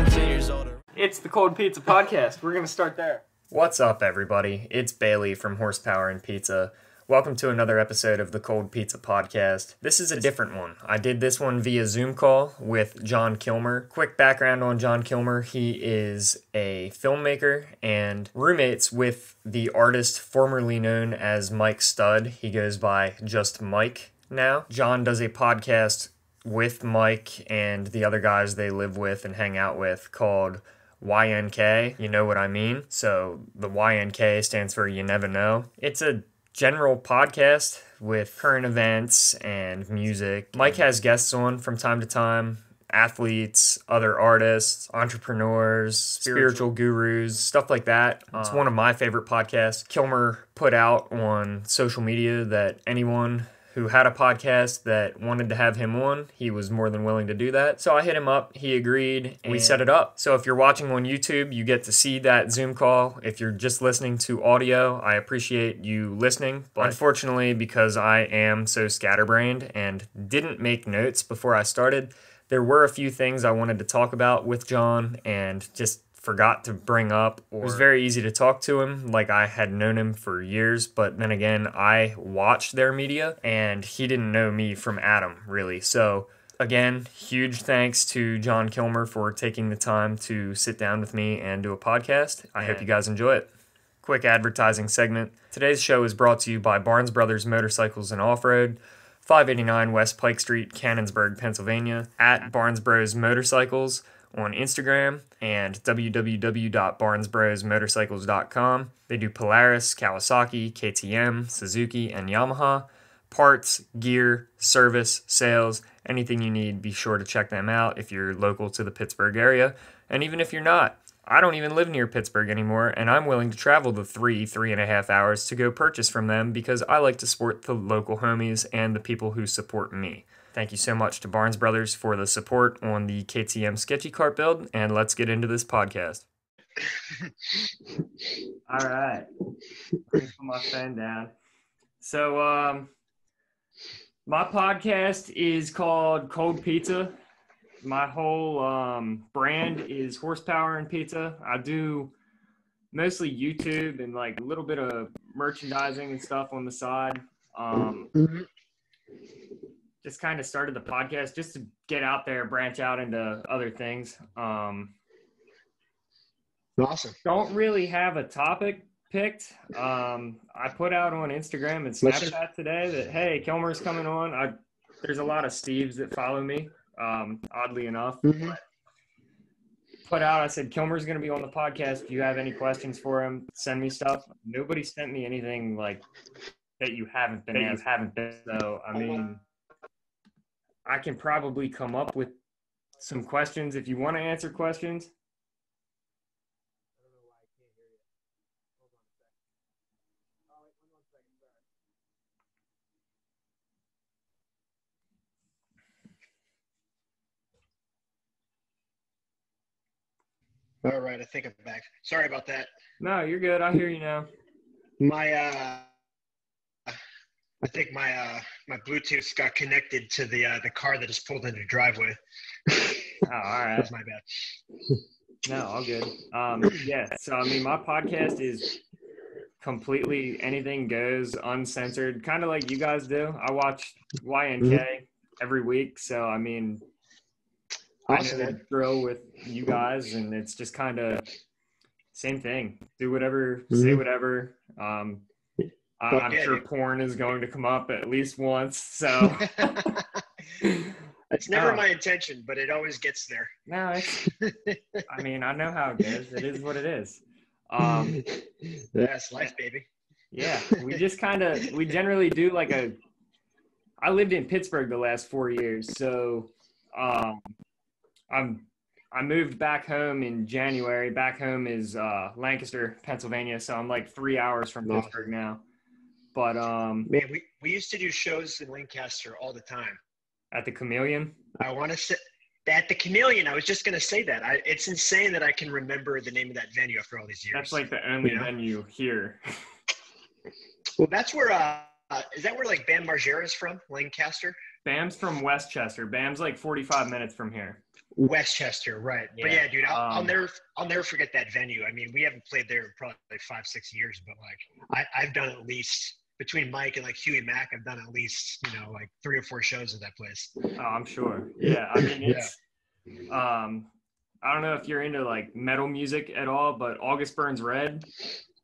17 years old. It's the Cold Pizza Podcast. We're going to start there. What's up, everybody? It's Bailey from Horsepower and Pizza. Welcome to another episode of the Cold Pizza Podcast. This is a different one. I did this one via Zoom call with Jon Kilmer. Quick background on Jon Kilmer he is a filmmaker and roommates with the artist formerly known as Mike Stud. He goes by just Mike now. Jon does a podcast with Mike and the other guys they live with and hang out with called YNK. You know what I mean? So the YNK stands for You Never Know. It's a general podcast with current events and music. Mike has guests on from time to time athletes, other artists, entrepreneurs, spiritual gurus, stuff like that. It's uh, one of my favorite podcasts. Kilmer put out on social media that anyone who had a podcast that wanted to have him on, he was more than willing to do that. So I hit him up, he agreed, and we set it up. So if you're watching on YouTube, you get to see that Zoom call. If you're just listening to audio, I appreciate you listening. But unfortunately, because I am so scatterbrained and didn't make notes before I started, there were a few things I wanted to talk about with Jon and just forgot to bring up. Or it was very easy to talk to him, like I had known him for years. But then again, I watched their media and he didn't know me from Adam, really. So, again, huge thanks to Jon Kilmer for taking the time to sit down with me and do a podcast. I hope you guys enjoy it. Quick advertising segment. Today's show is brought to you by Barnes Brothers Motorcycles and Off Road. 589 West Pike Street, Canonsburg, Pennsylvania, at Barnes Bros Motorcycles on Instagram and www.barnesbrosmotorcycles.com. They do Polaris, Kawasaki, KTM, Suzuki, and Yamaha. Parts, gear, service, sales, anything you need, be sure to check them out if you're local to the Pittsburgh area. And even if you're not, I don't even live near Pittsburgh anymore, and I'm willing to travel the three, three and a half hours to go purchase from them because I like to support the local homies and the people who support me. Thank you so much to Barnes Brothers for the support on the KTM sketchy cart build, and let's get into this podcast. All right, let me put my pen down. So, um, my podcast is called Cold Pizza. My whole um, brand is horsepower and pizza. I do mostly YouTube and like a little bit of merchandising and stuff on the side. Um, just kind of started the podcast just to get out there, branch out into other things. Um, Awesome. don't really have a topic picked. Um, I put out on Instagram and Snapchat today that hey, Kilmer's coming on. I there's a lot of Steves that follow me. Um, oddly enough, Mhm. put out. I said Kilmer's going to be on the podcast. If you have any questions for him, send me stuff. Nobody sent me anything like that you haven't been asked. Haven't been. So I mean, I can probably come up with some questions if you want to answer questions. All right, I think I'm back. Sorry about that. No, you're good. I hear you now. My uh I think my uh my Bluetooth got connected to the uh the car that just pulled into the driveway. Oh, all right. That's my bad. No, all good. Um, yeah. So I mean, my podcast is completely anything goes, uncensored, kind of like you guys do. I watch YNK every week, so I mean, I know Awesome. the drill with you guys, and it's just kind of same thing. Do whatever, say Mhm. whatever. Um, I, Well, I'm yeah, sure dude. porn is going to come up at least once. So It's never Oh. my intention, but it always gets there. no, it's, I mean, I know how it goes. It is what it is. Um, That's life, baby. Yeah, we just kind of we generally do like a. I lived in Pittsburgh the last four years, so um, I'm I moved back home in January. Back home is uh, Lancaster, Pennsylvania, so I'm like three hours from Pittsburgh now. But um, Man, we, we used to do shows in Lancaster all the time. at the Chameleon, I want to say at the Chameleon. I was just going to say that. I, it's insane that I can remember the name of that venue after all these years. that's like the only Yeah. venue here. well, that's where. Uh, uh, is that where like Bam Margera is from, Lancaster? Bam's from West Chester. Bam's like 45 minutes from here. West Chester, right? Yeah. But yeah, dude, I'll, um, I'll, never, I'll never forget that venue. I mean, we haven't played there in probably like five, six years, but like I, I've done at least between Mike and like Huey Mack, I've done at least you know like three or four shows at that place. Oh, I'm sure. Yeah, I mean it's. yeah. Um, I don't know if you're into like metal music at all, but August Burns Red.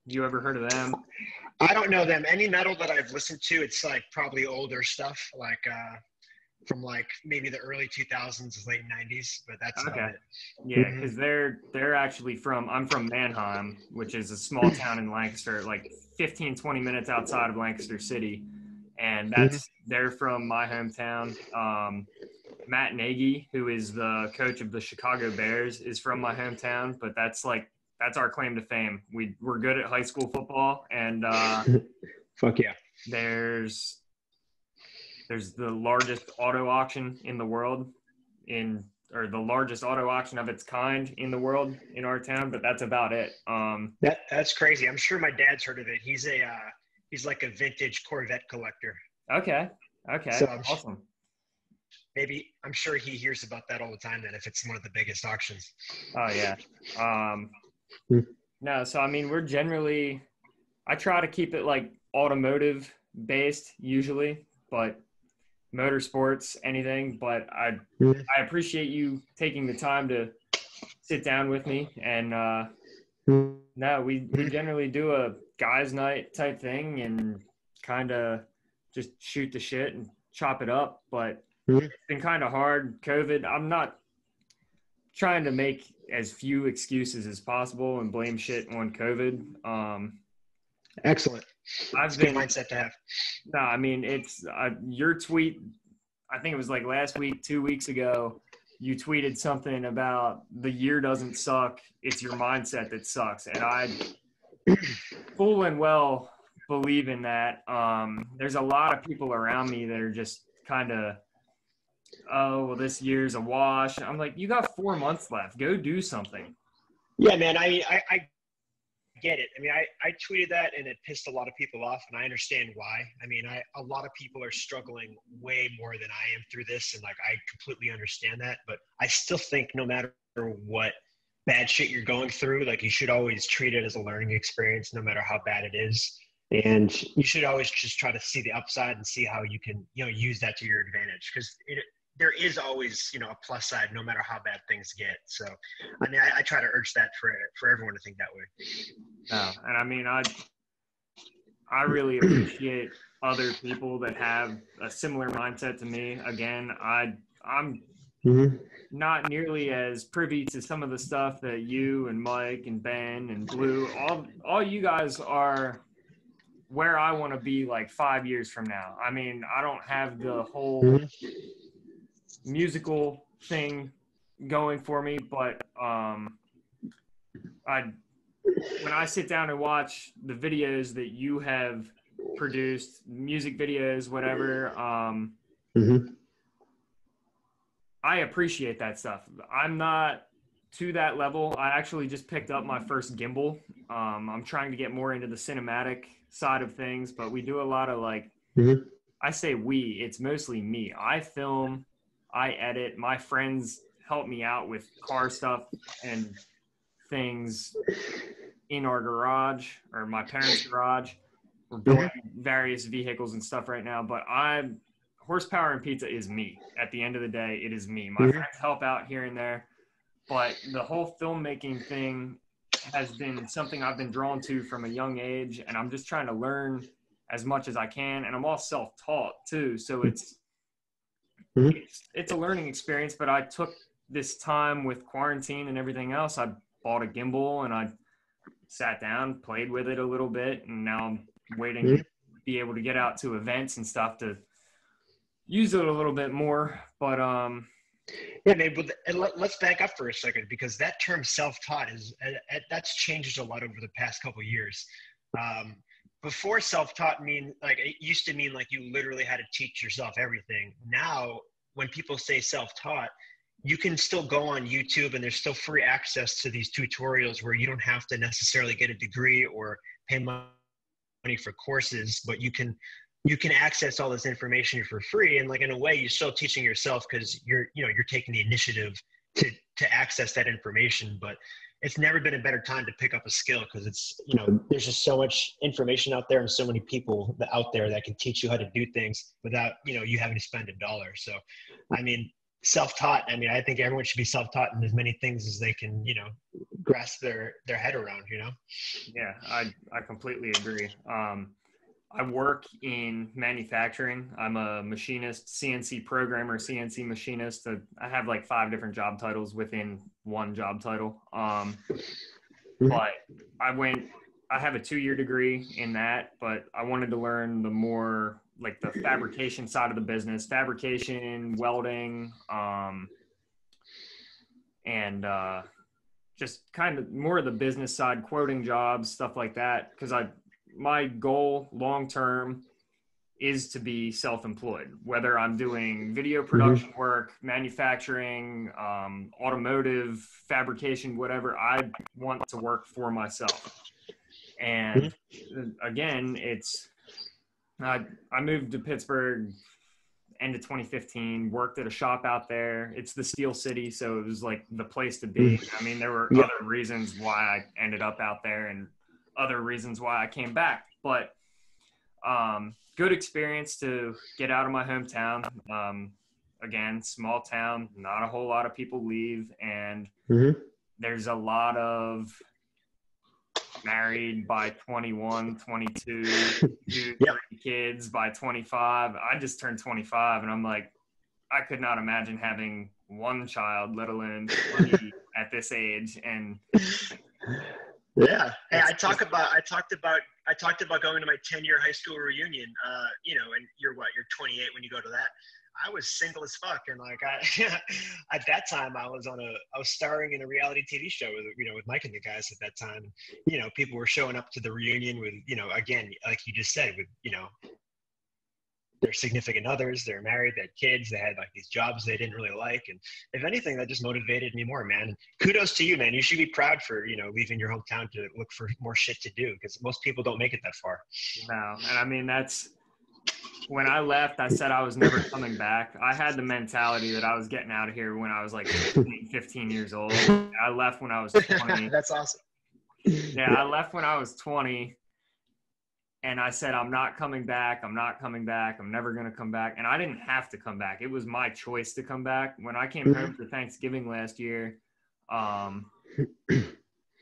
You ever heard of them? I don't know them. Any metal that I've listened to, it's like probably older stuff, like uh, from like maybe the early 2000s, late 90s. But that's okay. Yeah, because mm-hmm. they're they're actually from. I'm from Manheim, which is a small town in Lancaster, like 15, 20 minutes outside of Lancaster City, and that's mm-hmm. they're from my hometown. Um, Matt Nagy, who is the coach of the Chicago Bears, is from my hometown, but that's like that's our claim to fame. We we're good at high school football, and uh, fuck yeah. There's there's the largest auto auction in the world, in or the largest auto auction of its kind in the world in our town, but that's about it. Um, that that's crazy. I'm sure my dad's heard of it. He's a uh, he's like a vintage Corvette collector. Okay. Okay. So awesome. Maybe I'm sure he hears about that all the time. Then, if it's one of the biggest auctions. Oh yeah. Um, Hmm. No, so I mean, we're generally, I try to keep it like automotive based usually, but motorsports, anything. But I. I appreciate you taking the time to sit down with me. And uh, no, we, we generally do a guys' night type thing and kind of just shoot the shit and chop it up. But it's been kind of hard. COVID, I'm not trying to make as few excuses as possible and blame shit on COVID. Um, Excellent. I've That's been mindset to have. No, I mean it's uh, your tweet. I think it was like last week, two weeks ago. You tweeted something about the year doesn't suck. It's your mindset that sucks, and I full and well believe in that. Um, there's a lot of people around me that are just kind of oh, well, this year's a wash. I'm like, you got four months left. Go do something. Yeah, man. I, I, I get it. I mean, I, I tweeted that and it pissed a lot of people off, and I understand why. I mean, I, a lot of people are struggling way more than I am through this, and like, I completely understand that. But I still think no matter what bad shit you're going through, like, you should always treat it as a learning experience, no matter how bad it is and you should always just try to see the upside and see how you can you know use that to your advantage because there is always you know a plus side no matter how bad things get so i mean i, I try to urge that for for everyone to think that way no, and i mean i i really appreciate other people that have a similar mindset to me again i i'm mm-hmm. not nearly as privy to some of the stuff that you and mike and ben and blue all all you guys are where I want to be like five years from now. I mean, I don't have the whole mm-hmm musical thing going for me, but um, I when I sit down and watch the videos that you have produced, music videos, whatever, um, mm-hmm. I appreciate that stuff. I'm not to that level. I actually just picked up my first gimbal. Um, I'm trying to get more into the cinematic side of things, but we do a lot of like, mm-hmm. I say we, it's mostly me. I film I edit. My friends help me out with car stuff and things in our garage or my parents' garage. We're building various vehicles and stuff right now, but I'm horsepower and pizza is me. At the end of the day, it is me. My friends help out here and there, but the whole filmmaking thing has been something I've been drawn to from a young age, and I'm just trying to learn as much as I can. And I'm all self-taught too, so it's mm-hmm. it's, it's a learning experience. But I took this time with quarantine and everything else. I bought a gimbal and I sat down, played with it a little bit, and now I'm waiting mm-hmm. to be able to get out to events and stuff to use it a little bit more. But um, yeah, maybe let, us back up for a second because that term self-taught is uh, that's changed a lot over the past couple years. Um, before self-taught mean like it used to mean like you literally had to teach yourself everything now when people say self-taught you can still go on youtube and there's still free access to these tutorials where you don't have to necessarily get a degree or pay money for courses but you can you can access all this information for free and like in a way you're still teaching yourself because you're you know you're taking the initiative to to access that information. But it's never been a better time to pick up a skill because it's you know there's just so much information out there and so many people out there that can teach you how to do things without you know you having to spend a dollar. So, I mean, self-taught. I mean, I think everyone should be self-taught in as many things as they can you know grasp their their head around. You know. Yeah, I I completely agree. Um, I work in manufacturing. I'm a machinist, CNC programmer, CNC machinist. I have like five different job titles within one job title. Um, but I went, I have a two year degree in that, but I wanted to learn the more like the fabrication side of the business, fabrication, welding, um, and uh, just kind of more of the business side, quoting jobs, stuff like that. Cause I, my goal long term is to be self-employed whether i'm doing video mm-hmm. production mm-hmm. work manufacturing um, automotive fabrication whatever i want to work for myself and mm-hmm. again it's I, I moved to pittsburgh end of 2015 worked at a shop out there it's the steel city so it was like the place to be mm-hmm. i mean there were other reasons why i ended up out there and other reasons why I came back. But um, good experience to get out of my hometown. Um, again, small town, not a whole lot of people leave, and mm-hmm. there's a lot of married by 21, 22, two, yep. three kids by 25. I just turned 25, and I'm like, I could not imagine having one child, let alone 20 at this age. And yeah, hey, I talk about I talked about I talked about going to my 10 year high school reunion. Uh, you know, and you're what? You're 28 when you go to that. I was single as fuck, and like I, at that time, I was on a, I was starring in a reality TV show with, you know, with Mike and the guys at that time. You know, people were showing up to the reunion with, you know, again, like you just said, with, you know, their significant others, they're married, they had kids, they had like these jobs they didn't really like. And if anything, that just motivated me more, man. And kudos to you, man. You should be proud for, you know, leaving your hometown to look for more shit to do because most people don't make it that far. No. And I mean, that's when I left, I said I was never coming back. I had the mentality that I was getting out of here when I was like 15, 15 years old. I left when I was 20. that's awesome. Yeah, I left when I was 20 and I said, I'm not coming back. I'm not coming back. I'm never going to come back. And I didn't have to come back. It was my choice to come back. When I came home for Thanksgiving last year, um,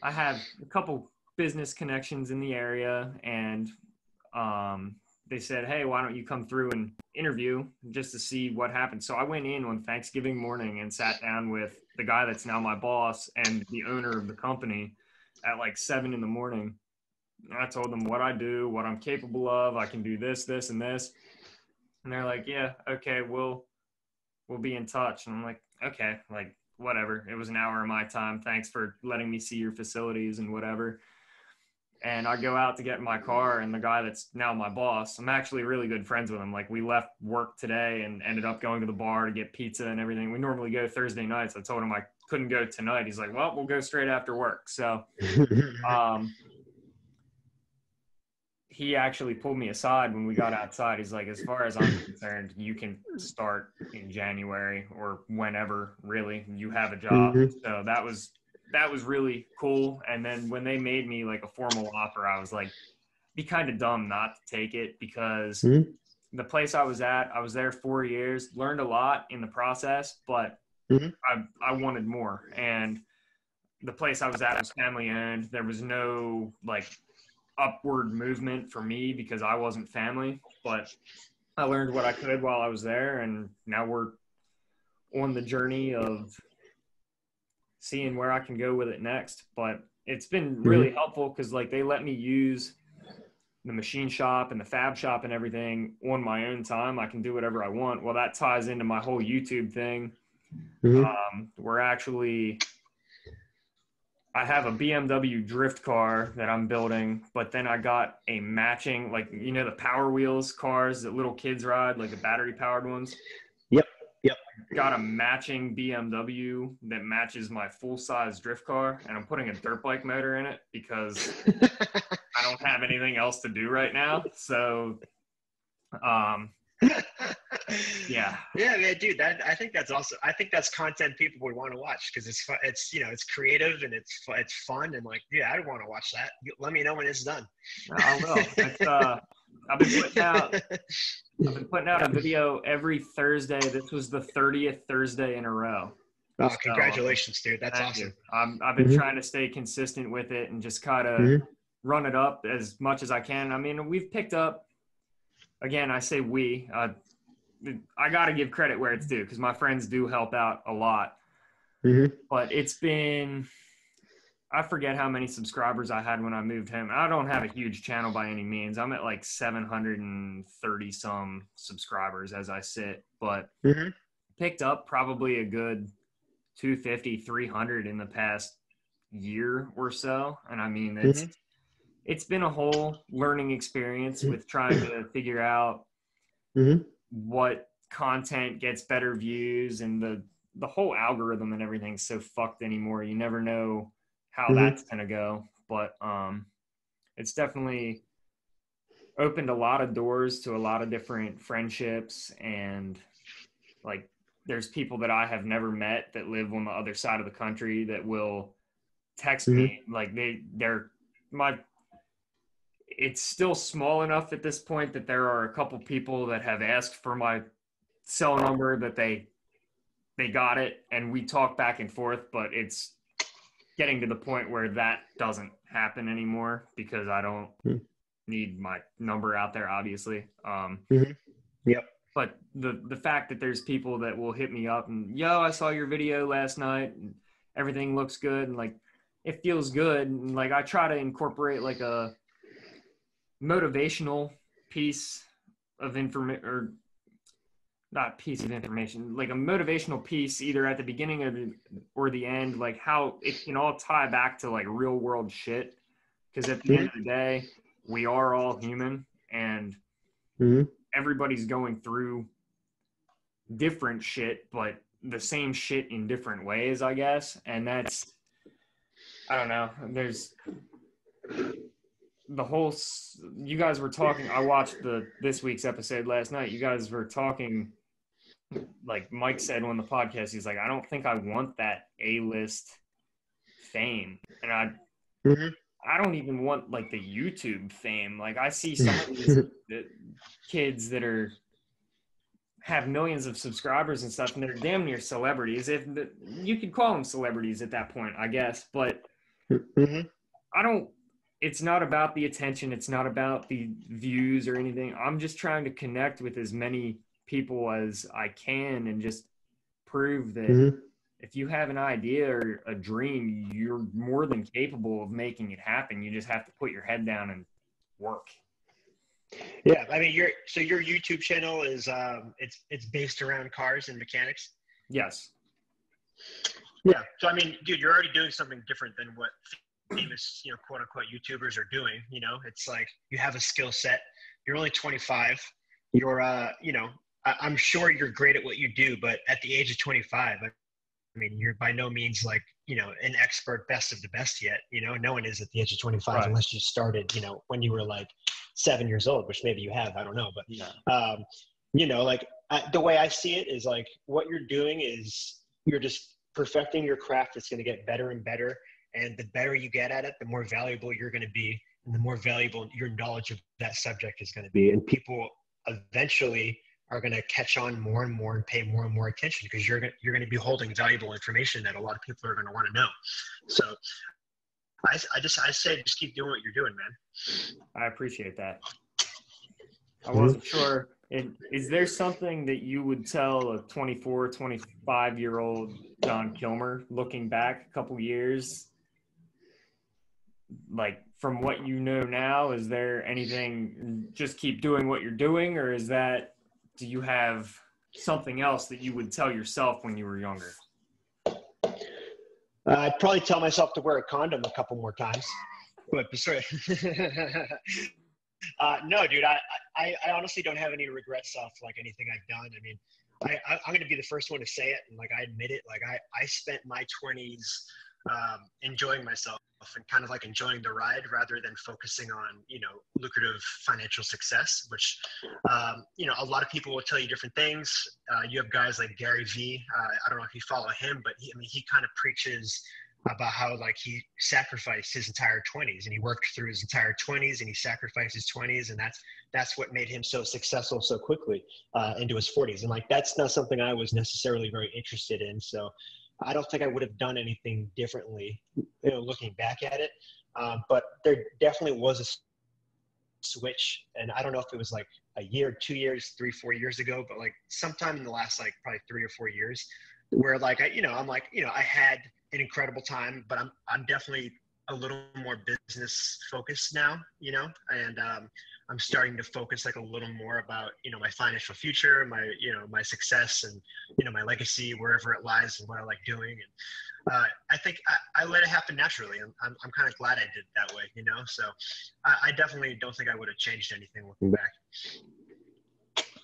I have a couple business connections in the area, and um, they said, Hey, why don't you come through and interview just to see what happened? So I went in on Thanksgiving morning and sat down with the guy that's now my boss and the owner of the company at like seven in the morning I told them what I do, what I'm capable of. I can do this, this, and this. And they're like, yeah, okay, we'll we'll be in touch. And I'm like, okay, like whatever. It was an hour of my time. Thanks for letting me see your facilities and whatever. And I go out to get in my car, and the guy that's now my boss, I'm actually really good friends with him. Like we left work today and ended up going to the bar to get pizza and everything. We normally go Thursday nights. I told him I couldn't go tonight. He's like, well, we'll go straight after work. So, um, he actually pulled me aside when we got outside. He's like, as far as I'm concerned, you can start in January or whenever really you have a job. Mm-hmm. So that was that was really cool. And then when they made me like a formal offer, I was like, be kind of dumb not to take it because mm-hmm. the place I was at, I was there four years, learned a lot in the process, but mm-hmm. I I wanted more. And the place I was at was family owned. There was no like upward movement for me because I wasn't family, but I learned what I could while I was there, and now we're on the journey of seeing where I can go with it next. But it's been mm-hmm. really mm-hmm. helpful because like they let me use the machine shop and the fab shop and everything on my own time. I can do whatever I want. Well, that ties into my whole YouTube thing. Mm-hmm. Um, we're actually I have a BMW drift car that I'm building, but then I got a matching, like you know, the Power Wheels cars that little kids ride, like the battery powered ones. Yep. Yep. Got a matching BMW that matches my full size drift car, and I'm putting a dirt bike motor in it because I don't have anything else to do right now. So, um, yeah. Yeah, man, dude. That I think that's also. I think that's content people would want to watch because it's fun. It's you know it's creative and it's it's fun and like yeah, I'd want to watch that. Let me know when it's done. I will. It's, uh, I've been putting out. I've been putting out a video every Thursday. This was the thirtieth Thursday in a row. Oh, so, congratulations, dude! That's awesome. I'm, I've been mm-hmm. trying to stay consistent with it and just kind of mm-hmm. run it up as much as I can. I mean, we've picked up. Again, I say we. Uh, I got to give credit where it's due because my friends do help out a lot. Mm-hmm. But it's been, I forget how many subscribers I had when I moved home. I don't have a huge channel by any means. I'm at like 730 some subscribers as I sit, but mm-hmm. picked up probably a good 250, 300 in the past year or so. And I mean, it's, mm-hmm. It's been a whole learning experience mm-hmm. with trying to figure out mm-hmm what content gets better views and the the whole algorithm and everything's so fucked anymore. You never know how mm-hmm. that's gonna go. But um it's definitely opened a lot of doors to a lot of different friendships and like there's people that I have never met that live on the other side of the country that will text mm-hmm. me like they they're my it's still small enough at this point that there are a couple people that have asked for my cell number that they they got it and we talk back and forth but it's getting to the point where that doesn't happen anymore because i don't mm-hmm. need my number out there obviously um mm-hmm. yep but the the fact that there's people that will hit me up and yo i saw your video last night and everything looks good and like it feels good and like i try to incorporate like a motivational piece of information or not piece of information like a motivational piece either at the beginning of the, or the end like how it can all tie back to like real world shit because at the end of the day we are all human and mm-hmm. everybody's going through different shit but the same shit in different ways i guess and that's i don't know there's the whole you guys were talking i watched the this week's episode last night you guys were talking like mike said on the podcast he's like i don't think i want that a-list fame and i mm-hmm. i don't even want like the youtube fame like i see some of these the kids that are have millions of subscribers and stuff and they're damn near celebrities if the, you could call them celebrities at that point i guess but mm-hmm. i don't it's not about the attention it's not about the views or anything. I'm just trying to connect with as many people as i can and just prove that mm-hmm. if you have an idea or a dream you're more than capable of making it happen. You just have to put your head down and work. Yeah i mean your so your youtube channel is um it's it's based around cars and mechanics? Yes. Yeah so i mean dude you're already doing something different than what famous, you know, quote unquote YouTubers are doing. You know, it's like you have a skill set. You're only 25. You're, uh, you know, I, am sure you're great at what you do, but at the age of 25, I, I mean, you're by no means like, you know, an expert best of the best yet. You know, no one is at the age of 25 right. unless you started, you know, when you were like seven years old, which maybe you have. I don't know, but, yeah. um, you know, like I, the way I see it is like what you're doing is you're just perfecting your craft. It's going to get better and better and the better you get at it, the more valuable you're going to be, and the more valuable your knowledge of that subject is going to be. And people eventually are going to catch on more and more and pay more and more attention because you're going you're going to be holding valuable information that a lot of people are going to want to know. So I, I just I say just keep doing what you're doing, man. I appreciate that. I mm-hmm. wasn't sure. Is there something that you would tell a 24, 25 year old Jon Kilmer looking back a couple years like from what you know now is there anything just keep doing what you're doing or is that do you have something else that you would tell yourself when you were younger? Uh, i'd probably tell myself to wear a condom a couple more times. But sorry. Uh, no dude I, I, I honestly don't have any regrets off like anything i've done. I mean I, I, i'm going to be the first one to say it and like i admit it. Like i, I spent my 20s um, enjoying myself and kind of like enjoying the ride rather than focusing on you know lucrative financial success which um, you know a lot of people will tell you different things. Uh, you have guys like gary vee uh, i don't know if you follow him but he, i mean he kind of preaches about how like he sacrificed his entire 20s and he worked through his entire 20s and he sacrificed his 20s and that's that's what made him so successful so quickly uh, into his 40s and like that's not something i was necessarily very interested in. So i don't think i would have done anything differently you know looking back at it. Um, but there definitely was a switch and i don't know if it was like a year two years three four years ago but like sometime in the last like probably three or four years where like I, you know i'm like you know i had an incredible time, but I'm I'm definitely a little more business focused now, you know, and um, I'm starting to focus like a little more about you know my financial future, my you know my success, and you know my legacy wherever it lies and what I like doing. And uh, I think I, I, let it happen naturally. I'm I'm, I'm kind of glad I did that way, you know. So I, I definitely don't think I would have changed anything looking back.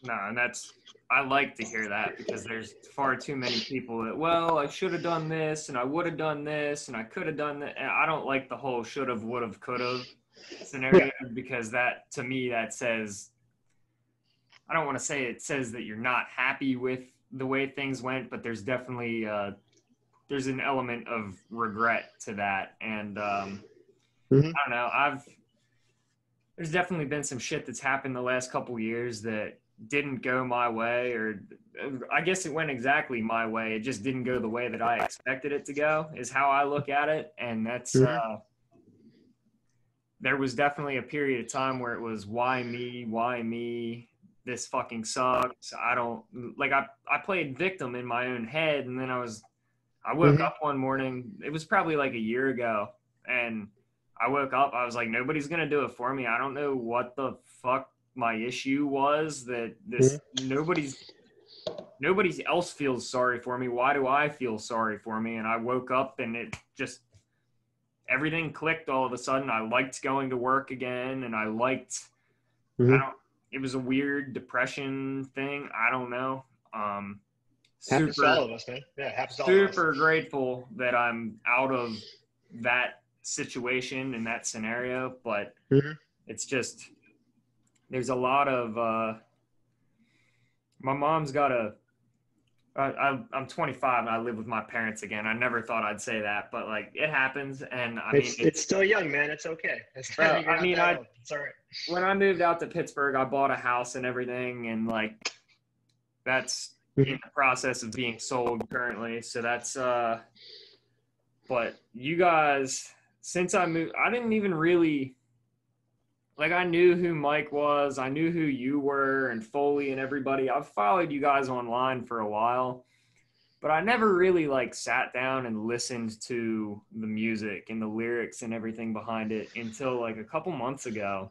No, and that's I like to hear that because there's far too many people that, well, I should have done this and I would have done this and I could have done that. And I don't like the whole should have, would have, could have scenario because that, to me, that says, I don't want to say it says that you're not happy with the way things went, but there's definitely, uh, there's an element of regret to that. And um, mm-hmm. I don't know, I've, there's definitely been some shit that's happened the last couple years that didn't go my way or I guess it went exactly my way. It just didn't go the way that I expected it to go is how I look at it. And that's, mm-hmm. uh, there was definitely a period of time where it was why me, why me, this fucking sucks. I don't like, I, I played victim in my own head. And then I was, I woke mm-hmm. up one morning, it was probably like a year ago. And I woke up, I was like, nobody's going to do it for me. I don't know what the fuck my issue was that this mm-hmm. nobody's nobody else feels sorry for me. Why do I feel sorry for me? And I woke up and it just everything clicked all of a sudden. I liked going to work again and I liked mm-hmm. I don't it was a weird depression thing. I don't know. Um happens super, all of us, man. Yeah, happens super grateful that I'm out of that situation and that scenario, but mm-hmm. it's just there's a lot of uh, my mom's got a I, I'm 25 and I live with my parents again. I never thought I'd say that, but like it happens, and I mean, it's, it's, still young, man. It's okay. It's uh, I mean, I it's all right. when I moved out to Pittsburgh, I bought a house and everything, and like that's in the process of being sold currently. So that's uh, but you guys, since I moved, I didn't even really like I knew who Mike was, I knew who you were, and Foley and everybody. I've followed you guys online for a while, but I never really like sat down and listened to the music and the lyrics and everything behind it until like a couple months ago.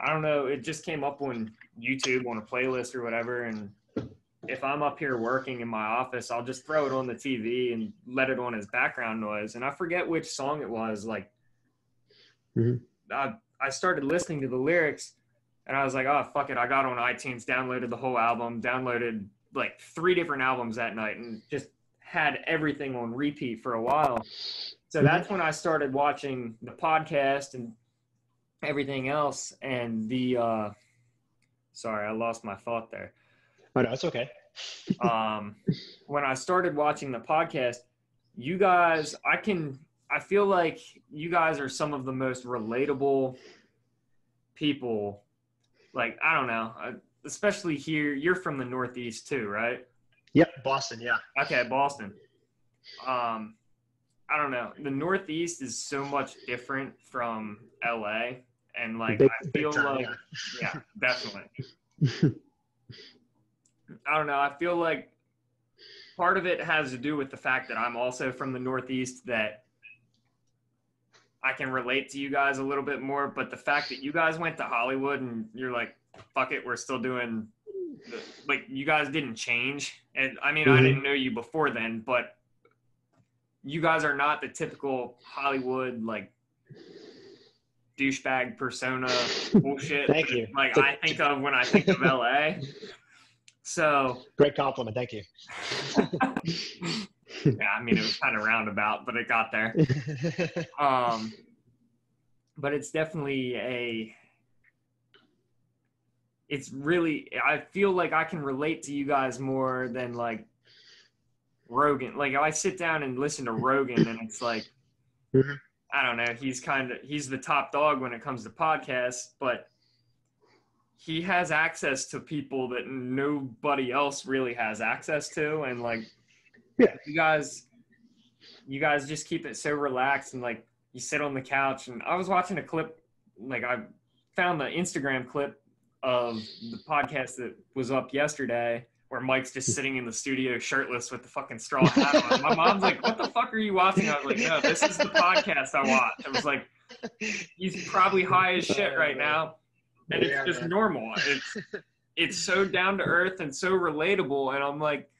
I don't know, it just came up on YouTube on a playlist or whatever, and if I'm up here working in my office, I'll just throw it on the TV and let it on as background noise. And I forget which song it was. Like, mm-hmm. I, I started listening to the lyrics and I was like, oh, fuck it. I got on iTunes, downloaded the whole album, downloaded like three different albums that night and just had everything on repeat for a while. So mm-hmm. that's when I started watching the podcast and everything else. And the, uh, sorry, I lost my thought there. Oh, no, it's okay. um, when I started watching the podcast, you guys, I can I feel like you guys are some of the most relatable people. Like I don't know, uh, especially here. You're from the Northeast too, right? Yep, Boston. Yeah. Okay, Boston. Um, I don't know. The Northeast is so much different from LA, and like big, I feel time, like, yeah, yeah definitely. I don't know. I feel like part of it has to do with the fact that I'm also from the Northeast. That I can relate to you guys a little bit more. But the fact that you guys went to Hollywood and you're like, fuck it, we're still doing, the, like, you guys didn't change. And I mean, mm-hmm. I didn't know you before then, but you guys are not the typical Hollywood, like, douchebag persona bullshit. Thank you. Like, I think of when I think of LA. So great compliment. Thank you. yeah, I mean it was kind of roundabout, but it got there. um, but it's definitely a. It's really. I feel like I can relate to you guys more than like Rogan. Like I sit down and listen to Rogan, and it's like. Mm-hmm. I don't know. He's kind of he's the top dog when it comes to podcasts, but he has access to people that nobody else really has access to, and like, yeah, you guys, you guys just keep it so relaxed and like you sit on the couch. And I was watching a clip, like I found the Instagram clip of the podcast that was up yesterday where Mike's just sitting in the studio shirtless with the fucking straw hat on. My mom's like, "What the fuck are you watching?" I was like, "No, this is the podcast I watch." I was like, "He's probably high as shit right now, and it's just normal. It's it's so down to earth and so relatable." And I'm like,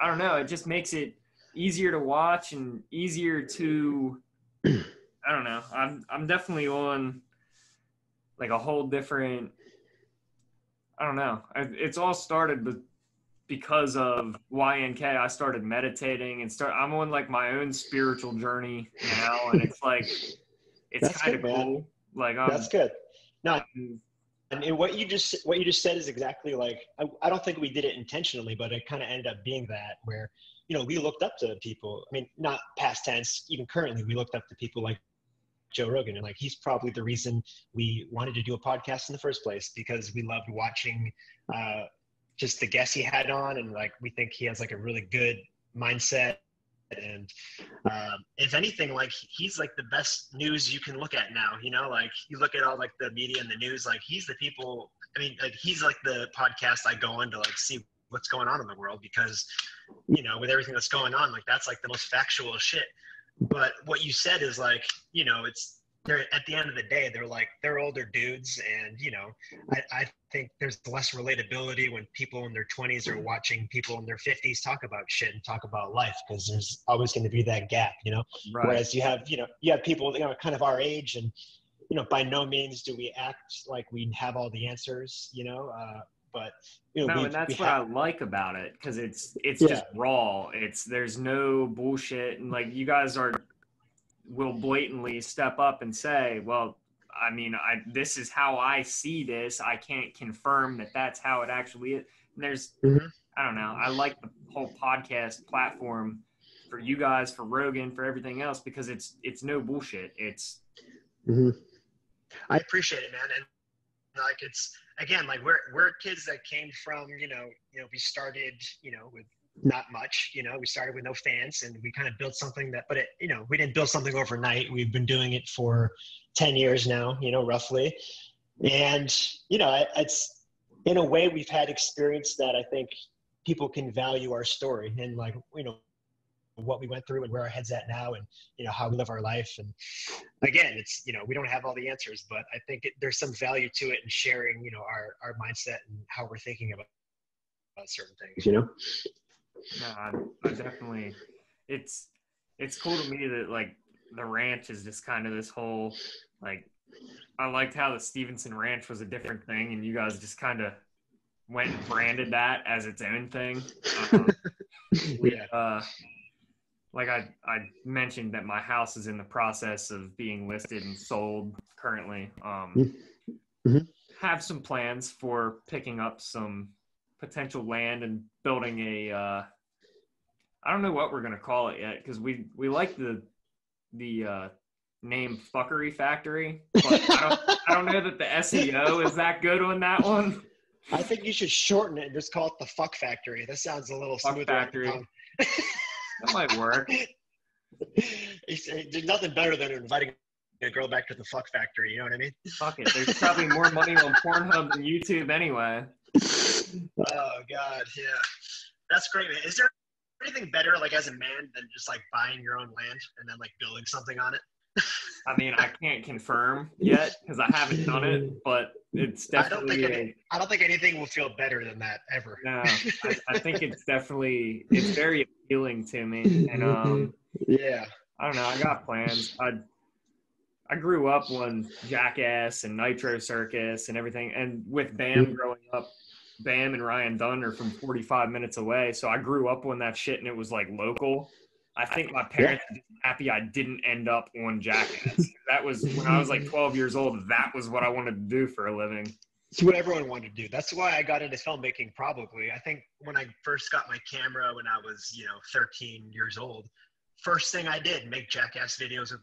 I don't know. It just makes it easier to watch and easier to. I don't know. I'm I'm definitely on like a whole different I don't know. It's all started with because of YNK, I started meditating and start. I'm on like my own spiritual journey now, and it's like it's kind of cool. Like um, that's good. No, and what you just what you just said is exactly like I, I don't think we did it intentionally, but it kind of ended up being that where you know we looked up to people. I mean, not past tense, even currently, we looked up to people like Joe Rogan, and like he's probably the reason we wanted to do a podcast in the first place because we loved watching uh, just the guests he had on, and like we think he has like a really good mindset. And um, if anything, like he's like the best news you can look at now. You know, like you look at all like the media and the news, like he's the people. I mean, like he's like the podcast I go on to like see what's going on in the world because you know with everything that's going on like that's like the most factual shit but what you said is like you know it's they're at the end of the day they're like they're older dudes and you know I, I think there's less relatability when people in their 20s are watching people in their 50s talk about shit and talk about life because there's always going to be that gap you know right. whereas you have you know you have people you know kind of our age and you know by no means do we act like we have all the answers you know uh, but you know, no, and that's what have, I like about it because it's it's yeah. just raw. It's there's no bullshit, and like you guys are will blatantly step up and say, well, I mean, I, this is how I see this. I can't confirm that that's how it actually is. And there's, mm-hmm. I don't know. I like the whole podcast platform for you guys, for Rogan, for everything else because it's it's no bullshit. It's. Mm-hmm. I appreciate it, man, and like it's again like we're we're kids that came from you know you know we started you know with not much. You know, we started with no fans and we kind of built something that, but it, you know, we didn't build something overnight. We've been doing it for 10 years now, you know, roughly. And, you know, it's in a way we've had experience that I think people can value our story and like, you know, what we went through and where our heads at now and, you know, how we live our life. And again, it's, you know, we don't have all the answers, but I think it, there's some value to it in sharing, you know, our, our mindset and how we're thinking about, about certain things, you know? No, I, I definitely. It's it's cool to me that like the ranch is just kind of this whole like. I liked how the Stevenson Ranch was a different thing, and you guys just kind of went and branded that as its own thing. Um, yeah. Uh, like I, I mentioned that my house is in the process of being listed and sold currently. Um, mm-hmm. Have some plans for picking up some potential land and building a uh, I don't know what we're gonna call it yet because we we like the the uh, name Fuckery Factory, but I don't I don't know that the SEO is that good on that one. I think you should shorten it and just call it the Fuck Factory. That sounds a little fuck smoother. Factory. that might work. There's nothing better than inviting a girl back to the Fuck Factory. You know what I mean? Fuck it. There's probably more money on Pornhub than YouTube anyway. Oh God, yeah, that's great, man. Is there anything better, like as a man, than just like buying your own land and then like building something on it? I mean, I can't confirm yet because I haven't done it, but it's definitely. I don't, think any, I don't think anything will feel better than that ever. No, I, I, think it's definitely it's very appealing to me, and um, yeah, I don't know. I got plans. I I grew up on Jackass and Nitro Circus and everything, and with Bam growing up, Bam and Ryan Dunn are from 45 minutes away. So I grew up on that shit and it was like local. I think my parents yeah. happy I didn't end up on Jackass. that was when I was like 12 years old. That was what I wanted to do for a living. It's what everyone wanted to do. That's why I got into filmmaking. Probably, I think when I first got my camera when I was, you know, 13 years old, first thing I did make Jackass videos with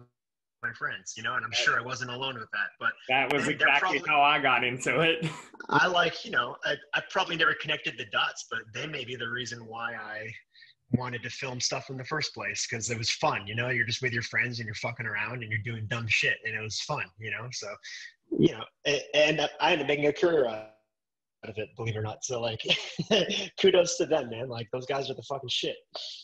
my friends, you know, and I'm sure I wasn't alone with that. But that was exactly probably, how I got into it. I like, you know, I, I probably never connected the dots, but they may be the reason why I wanted to film stuff in the first place because it was fun. You know, you're just with your friends and you're fucking around and you're doing dumb shit, and it was fun. You know, so you know, and, and I ended up making a career out of it, believe it or not. So like, kudos to them, man. Like those guys are the fucking shit.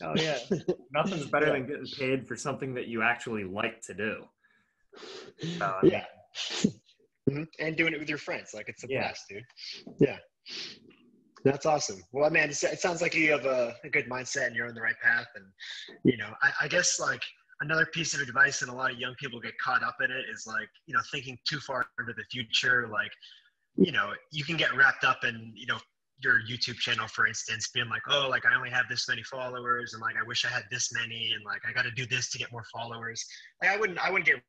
Oh yeah, nothing's better yeah. than getting paid for something that you actually like to do. Uh, yeah. Mm-hmm. And doing it with your friends, like it's a yeah. blast, dude. Yeah. That's awesome. Well, man, it sounds like you have a, a, good mindset and you're on the right path. And, you know, I, I, guess like another piece of advice and a lot of young people get caught up in it is like, you know, thinking too far into the future. Like, you know, you can get wrapped up in, you know, your YouTube channel, for instance, being like, oh, like I only have this many followers and like I wish I had this many and like I got to do this to get more followers. Like I wouldn't, I wouldn't get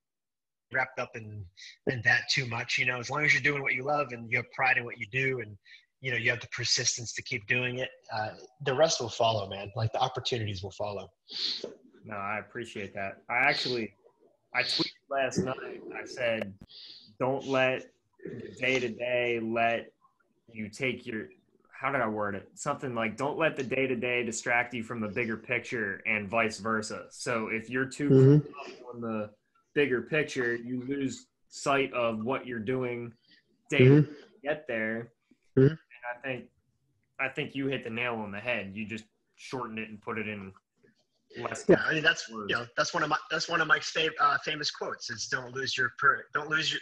wrapped up in in that too much you know as long as you're doing what you love and you have pride in what you do and you know you have the persistence to keep doing it uh, the rest will follow man. Like the opportunities will follow. No i appreciate that. I actually i tweeted last night. I said don't let day to day let you take your how did i word it something like don't let the day to day distract you from the bigger picture and vice versa so if you're too mm-hmm. on the bigger picture you lose sight of what you're doing day mm-hmm. to get there mm-hmm. I think I think you hit the nail on the head. You just shortened it and put it in less. Yeah, I mean that's words. you know that's one of my that's one of Mike's fav, uh, famous quotes is don't lose your per, don't lose your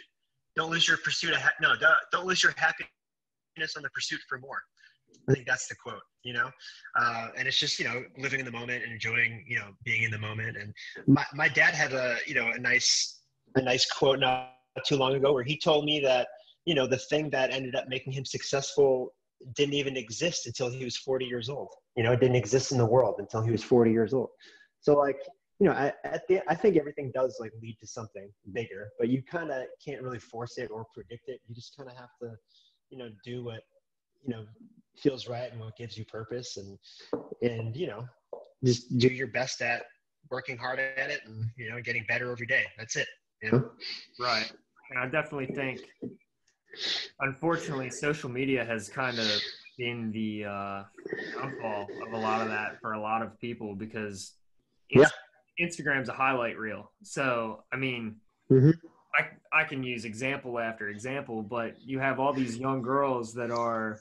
don't lose your pursuit of ha- no don't, don't lose your happiness on the pursuit for more. I think that's the quote, you know, uh, and it's just you know living in the moment and enjoying you know being in the moment. And my my dad had a you know a nice a nice quote not too long ago where he told me that you know the thing that ended up making him successful didn't even exist until he was 40 years old you know it didn't exist in the world until he was 40 years old so like you know I, at the, I think everything does like lead to something bigger but you kind of can't really force it or predict it you just kind of have to you know do what you know feels right and what gives you purpose and and you know just do your best at working hard at it and you know getting better every day that's it you know? right and i definitely think unfortunately, social media has kind of been the uh, downfall of a lot of that for a lot of people because yeah. Instagram's a highlight reel. So, I mean, mm-hmm. I, I can use example after example, but you have all these young girls that are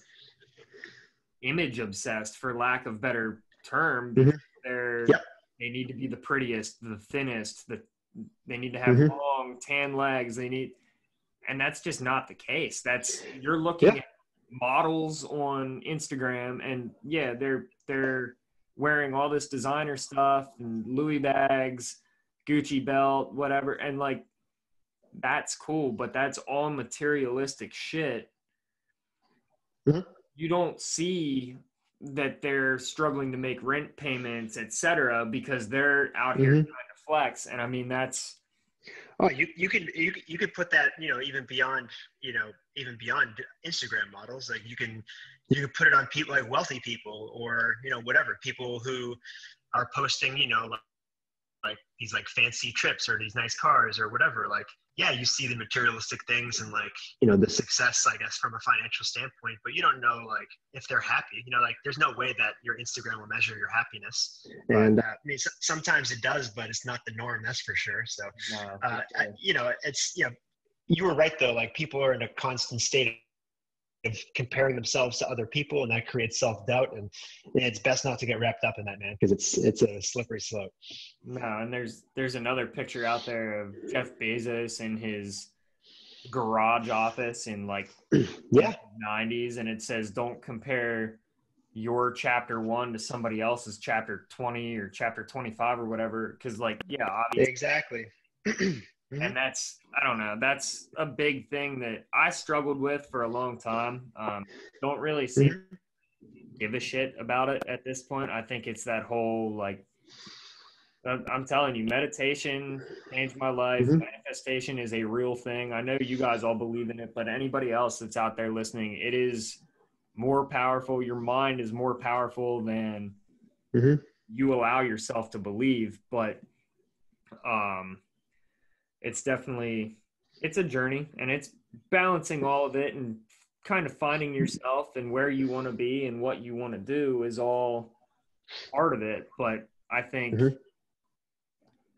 image obsessed, for lack of better term. Mm-hmm. They're yep. they need to be the prettiest, the thinnest, the they need to have mm-hmm. long tan legs. They need and that's just not the case. That's you're looking yeah. at models on Instagram, and yeah, they're they're wearing all this designer stuff and Louis bags, Gucci belt, whatever, and like that's cool, but that's all materialistic shit. Mm-hmm. You don't see that they're struggling to make rent payments, etc., because they're out here mm-hmm. trying to flex. And I mean, that's Oh, you you could you you could put that you know even beyond you know even beyond Instagram models. Like you can you could put it on people like wealthy people or you know whatever people who are posting you know like, like these like fancy trips or these nice cars or whatever. Like yeah, you see the materialistic things and like you know the success, I guess, from a financial standpoint, but you don't know like if they're happy. You know, like there's no way that your Instagram will measure your happiness. And uh, I mean, so, sometimes it does, but it's not the norm. That's for sure. So, no, uh, I, you know, it's you know, you were right though. Like people are in a constant state of comparing themselves to other people and that creates self-doubt and it's best not to get wrapped up in that man because it's it's a slippery slope. No and there's there's another picture out there of jeff bezos in his garage office in like yeah. 90s and it says don't compare your chapter one to somebody else's chapter 20 or chapter 25 or whatever because like yeah obviously, exactly Mm-hmm. And that's, I don't know, that's a big thing that I struggled with for a long time. Um, don't really see, mm-hmm. give a shit about it at this point. I think it's that whole like, I'm telling you, meditation changed my life. Mm-hmm. Manifestation is a real thing. I know you guys all believe in it, but anybody else that's out there listening, it is more powerful. Your mind is more powerful than mm-hmm. you allow yourself to believe. But um, it's definitely it's a journey, and it's balancing all of it and kind of finding yourself and where you want to be and what you want to do is all part of it. But I think. Mm-hmm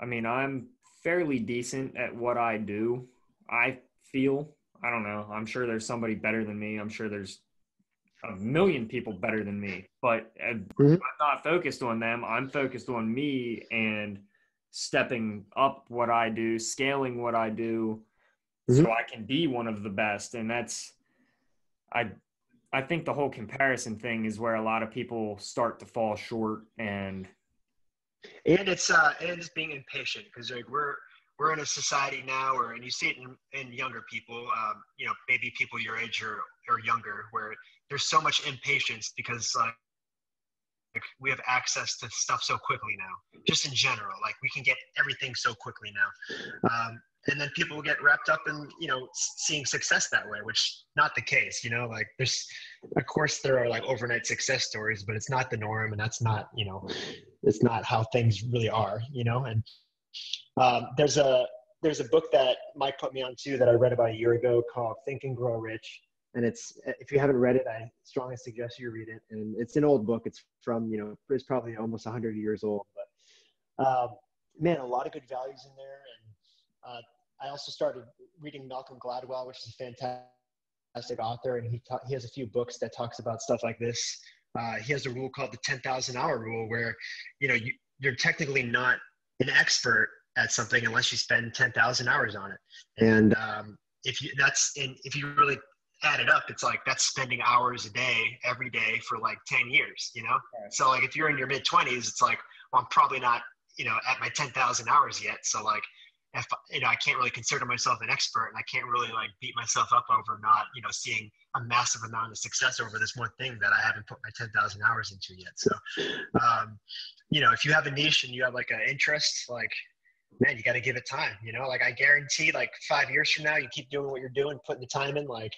I mean, I'm fairly decent at what I do. I feel. I don't know. I'm sure there's somebody better than me. I'm sure there's a million people better than me, but mm-hmm. I'm not focused on them. I'm focused on me and stepping up what I do, scaling what I do mm-hmm. so I can be one of the best. And that's I I think the whole comparison thing is where a lot of people start to fall short and and it's uh and it's being impatient because like we're we're in a society now where and you see it in, in younger people um, you know maybe people your age or or younger where there's so much impatience because like we have access to stuff so quickly now just in general like we can get everything so quickly now. Um, and then people get wrapped up in you know seeing success that way which not the case you know like there's of course there are like overnight success stories but it's not the norm and that's not you know it's not how things really are you know? And um, there's a there's a book that mike put me on too that i read about a year ago called think and grow rich and it's if you haven't read it i strongly suggest you read it and it's an old book it's from you know it's probably almost 100 years old but um, man a lot of good values in there and uh, I also started reading Malcolm Gladwell, which is a fantastic author, and he ta- he has a few books that talks about stuff like this. Uh, he has a rule called the 10,000 hour rule, where you know you, you're technically not an expert at something unless you spend 10,000 hours on it. And um, if you that's and if you really add it up, it's like that's spending hours a day every day for like 10 years, you know? Right. So like if you're in your mid 20s, it's like, well, I'm probably not, you know, at my 10,000 hours yet. So like if you know I can't really consider myself an expert and I can't really like beat myself up over not you know seeing a massive amount of success over this one thing that I haven't put my 10,000 hours into yet. So, um, you know, if you have a niche and you have like an interest, like, man, you got to give it time, you know, like I guarantee like five years from now, you keep doing what you're doing, putting the time in, like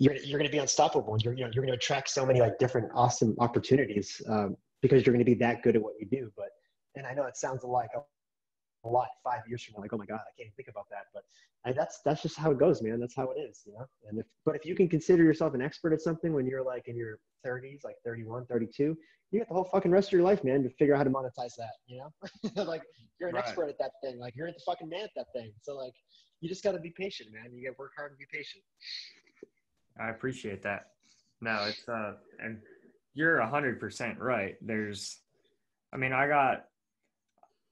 you're, you're going to be unstoppable. And you're, you know, you're going to attract so many like different awesome opportunities um, because you're going to be that good at what you do. But, and I know it sounds like a lot five years from now. Like, oh my God, I can't even think about that. But I, that's that's just how it goes, man. That's how it is, you know. And if but if you can consider yourself an expert at something when you're like in your 30s, like 31, 32, you got the whole fucking rest of your life, man, to figure out how to monetize that. You know, like you're an right. expert at that thing. Like you're the fucking man at that thing. So like, you just got to be patient, man. You got to work hard and be patient. I appreciate that. No, it's uh, and you're a hundred percent right. There's, I mean, I got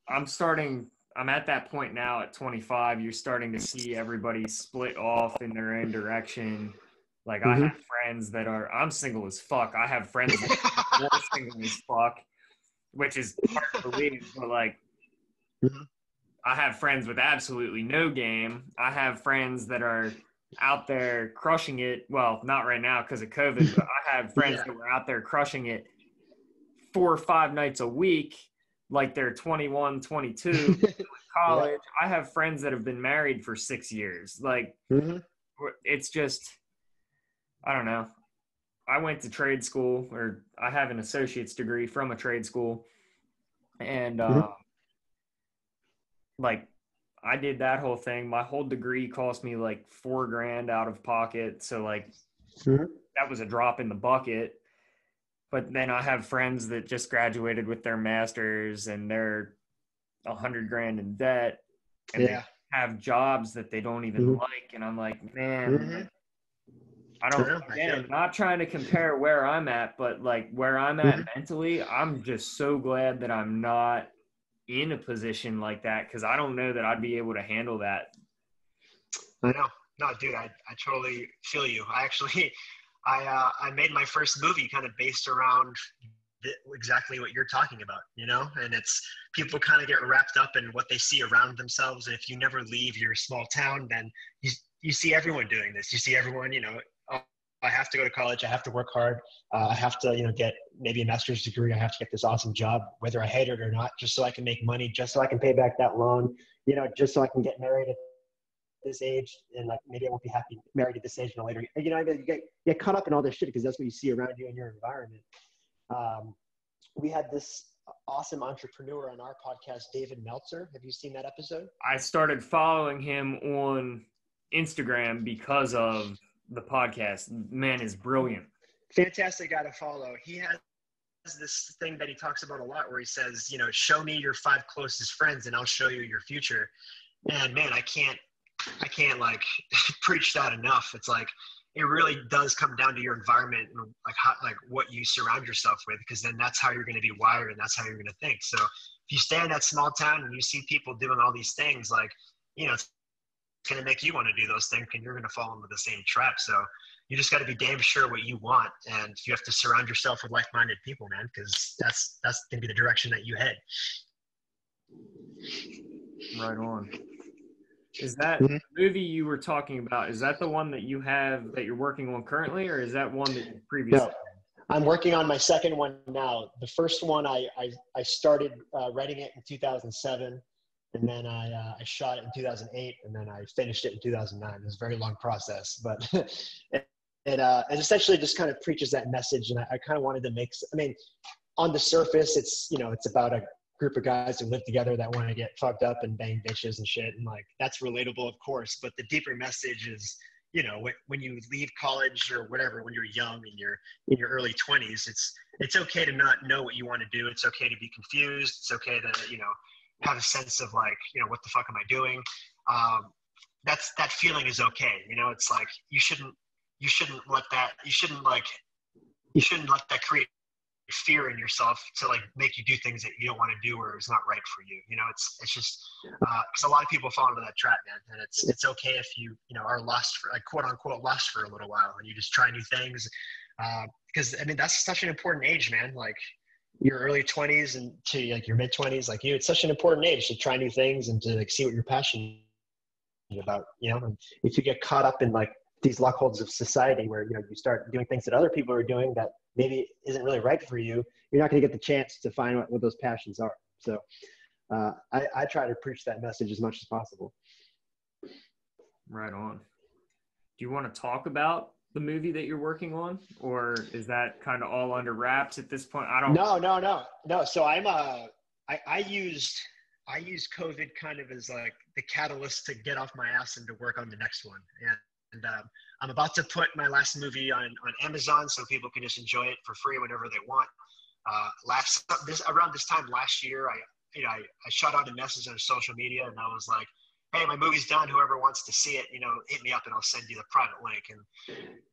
I'm starting I'm at that point now at 25. You're starting to see everybody split off in their own direction. Like mm-hmm. I have friends that are I'm single as fuck. I have friends that are single as fuck, which is hard to believe, but like mm-hmm. I have friends with absolutely no game. I have friends that are out there crushing it. Well, not right now because of COVID, but I have friends yeah. that were out there crushing it four or five nights a week like they're 21, 22, college. Yeah. I have friends that have been married for six years. Like, mm-hmm. it's just, I don't know. I went to trade school, or I have an associate's degree from a trade school. And, mm-hmm. uh, like, I did that whole thing. My whole degree cost me like four grand out of pocket. So, like, mm-hmm. that was a drop in the bucket but then I have friends that just graduated with their masters and they're a hundred grand in debt and yeah. have jobs that they don't even mm-hmm. like. And I'm like, man, mm-hmm. I don't, again, I'm not trying to compare where I'm at, but like where I'm at mm-hmm. mentally, I'm just so glad that I'm not in a position like that. Cause I don't know that I'd be able to handle that. I know. No, dude, I, I totally feel you. I actually, I uh, I made my first movie kind of based around exactly what you're talking about, you know? And it's people kind of get wrapped up in what they see around themselves. And if you never leave your small town, then you, you see everyone doing this. You see everyone, you know, I have to go to college. I have to work hard. Uh, I have to, you know, get maybe a master's degree. I have to get this awesome job, whether I hate it or not, just so I can make money, just so I can pay back that loan, you know, just so I can get married at this age and like maybe I won't be happy married at this age and later. You know, I mean, you get, get caught up in all this shit because that's what you see around you in your environment. Um, we had this awesome entrepreneur on our podcast, David Meltzer. Have you seen that episode? I started following him on Instagram because of the podcast. Man is brilliant. Fantastic guy to follow. He has this thing that he talks about a lot where he says, you know, show me your five closest friends and I'll show you your future. And man, I can't I can't like preach that enough. It's like it really does come down to your environment and like how, like what you surround yourself with because then that's how you're going to be wired and that's how you're going to think so if you stay in that small town and you see people doing all these things like you know it's going to make you want to do those things and you're going to fall into the same trap so you just got to be damn sure what you want and you have to surround yourself with like-minded people man because that's that's going to be the direction that you head right on is that mm-hmm. movie you were talking about? Is that the one that you have that you're working on currently, or is that one that you previously? No, I'm working on my second one now. The first one I I, I started uh, writing it in 2007, and then I uh, I shot it in 2008, and then I finished it in 2009. It was a very long process, but it it, uh, it essentially just kind of preaches that message, and I, I kind of wanted to make. I mean, on the surface, it's you know it's about a group of guys who live together that want to get fucked up and bang bitches and shit and like that's relatable of course but the deeper message is you know when you leave college or whatever when you're young and you're in your early 20s it's it's okay to not know what you want to do it's okay to be confused it's okay to you know have a sense of like you know what the fuck am i doing um, that's that feeling is okay you know it's like you shouldn't you shouldn't let that you shouldn't like you shouldn't let that create fear in yourself to like make you do things that you don't want to do or is not right for you. You know, it's it's just because uh, a lot of people fall into that trap, man. And it's it's okay if you you know are lost for like quote unquote lost for a little while and you just try new things. Because uh, I mean that's such an important age, man. Like your early 20s and to like your mid 20s, like you, it's such an important age to try new things and to like see what you're passionate about. You know, and if you get caught up in like these lockholds of society where you know you start doing things that other people are doing that maybe isn't really right for you you're not going to get the chance to find what, what those passions are. So uh, I, I try to preach that message as much as possible. Right on. Do you want to talk about the movie that you're working on or is that kind of all under wraps at this point? I don't no no no no. So i'm uh i i used i used covid kind of as like the catalyst to get off my ass and to work on the next one. And and um, I'm about to put my last movie on, on Amazon so people can just enjoy it for free whenever they want. Uh, last this around this time last year, I you know I, I shot out a message on social media and I was like, "Hey, my movie's done. Whoever wants to see it, you know, hit me up and I'll send you the private link." And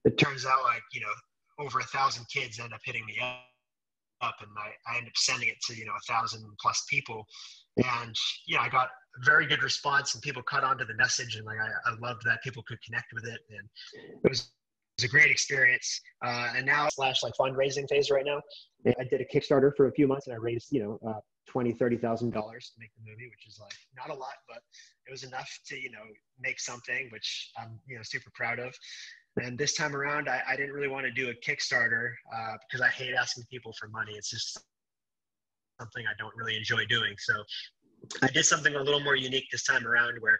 it turns out like you know over a thousand kids end up hitting me up, and I, I end up sending it to you know a thousand plus people, and yeah, I got a very good response and people caught on to the message and like I, I loved that people could connect with it and it was it was a great experience. Uh, and now slash like fundraising phase right now. I did a Kickstarter for a few months and I raised, you know, uh, twenty, thirty thousand dollars to make the movie, which is like not a lot, but it was enough to, you know, make something which I'm, you know, super proud of. And this time around, I, I didn't really want to do a Kickstarter uh, because I hate asking people for money. It's just something I don't really enjoy doing. So I did something a little more unique this time around where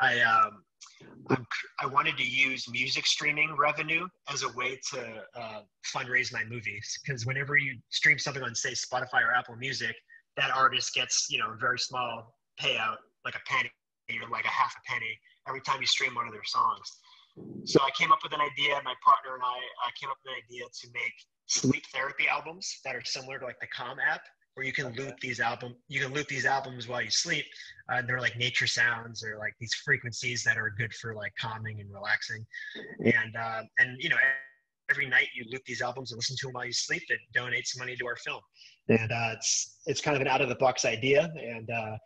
I um, I'm, i wanted to use music streaming revenue as a way to uh, fundraise my movies because whenever you stream something on say Spotify or Apple Music, that artist gets you know a very small payout, like a penny or like a half a penny every time you stream one of their songs. So I came up with an idea. My partner and I, I came up with an idea to make sleep therapy albums that are similar to like the Calm app, where you can loop these album you can loop these albums while you sleep uh, they're like nature sounds or like these frequencies that are good for like calming and relaxing and uh, and you know every night you loop these albums and listen to them while you sleep it donates money to our film and uh, it's it's kind of an out of the box idea and uh,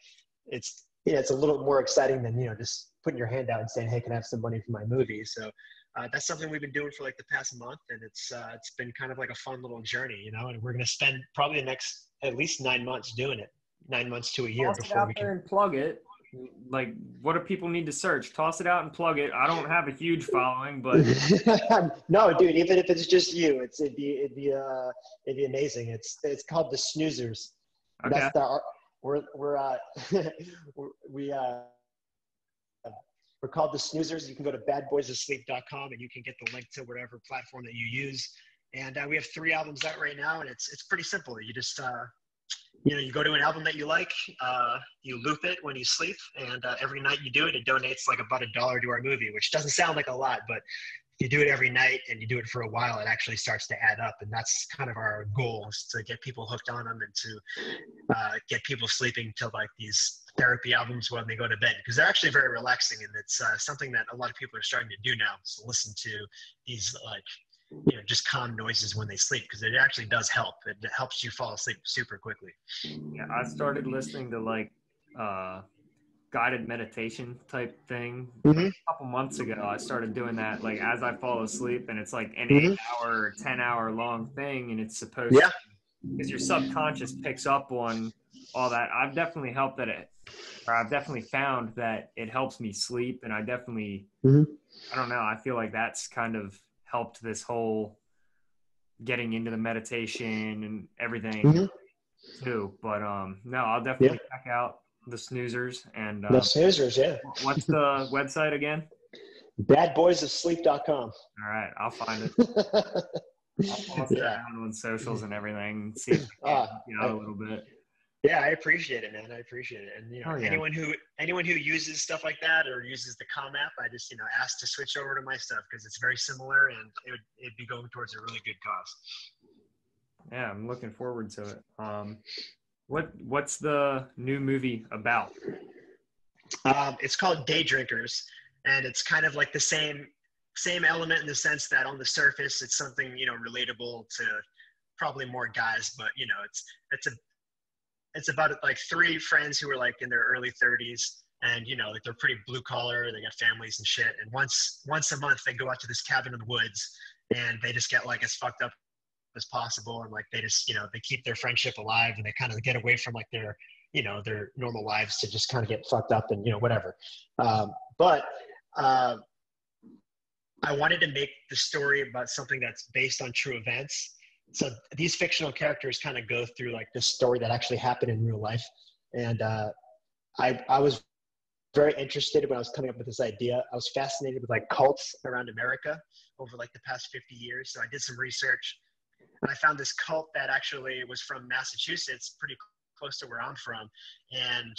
it's yeah it's a little more exciting than you know just putting your hand out and saying hey can i have some money for my movie so uh, that's something we've been doing for like the past month, and it's uh, it's been kind of like a fun little journey, you know. And we're gonna spend probably the next at least nine months doing it, nine months to a year before out we there can. and plug it. Like, what do people need to search? Toss it out and plug it. I don't have a huge following, but no, dude. Even if it's just you, it's it'd be it'd be uh it'd be amazing. It's it's called the Snoozers. okay. That's the we're we're uh we're, uh we're called the Snoozers. You can go to badboysasleep.com and you can get the link to whatever platform that you use. And uh, we have three albums out right now, and it's it's pretty simple. You just uh, you know you go to an album that you like, uh, you loop it when you sleep, and uh, every night you do it, it donates like about a dollar to our movie, which doesn't sound like a lot, but if you do it every night and you do it for a while, it actually starts to add up, and that's kind of our goal is to get people hooked on them and to uh, get people sleeping to like these therapy albums when they go to bed because they're actually very relaxing and it's uh, something that a lot of people are starting to do now. So listen to these like you know just calm noises when they sleep because it actually does help. It helps you fall asleep super quickly. Yeah, I started listening to like uh, guided meditation type thing Mhm. a couple months ago. I started doing that like as I fall asleep, and it's like an Mhm. eight hour, ten hour long thing, and it's supposed Yeah. because your subconscious picks up on all that. I've definitely helped that it, or I've definitely found that it helps me sleep, and I definitely, Mhm. I don't know, I feel like that's kind of helped this whole getting into the meditation and everything Mhm. too. But um, no, I'll definitely check out the snoozers and uh, The Snoozers, yeah. what's the website again? Badboysofsleep.com. All right, I'll find it. I'll post Yeah. around on socials and everything. And see if I can Ah, help you out a little bit. Yeah, I appreciate it, man. I appreciate it. And you know, Oh, yeah. anyone who anyone who uses stuff like that or uses the Calm app, I just you know ask to switch over to my stuff because it's very similar and it would it'd be going towards a really good cause. Yeah, I'm looking forward to it. Um, what what's the new movie about? Um, it's called Day Drinkers, and it's kind of like the same same element in the sense that on the surface it's something you know relatable to probably more guys, but you know it's it's a it's about like three friends who are like in their early 30s and you know like they're pretty blue collar they got families and shit. And once once a month they go out to this cabin in the woods and they just get like as fucked up as possible. And like they just you know they keep their friendship alive and they kind of get away from like their you know their normal lives to just kind of get fucked up and you know whatever. Um, but uh, i wanted to make the story about something that's based on true events so these fictional characters kind of go through like this story that actually happened in real life. And uh, I, I was very interested when i was coming up with this idea. I was fascinated with like cults around america over like the past 50 years. So i did some research and i found this cult that actually was from massachusetts pretty close to where i'm from. And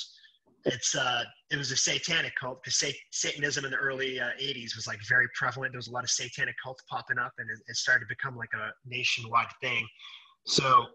it's uh it was a satanic cult because Sat- satanism in the early uh, 80s was like very prevalent. There was a lot of satanic cults popping up and it, it started to become like a nationwide thing. So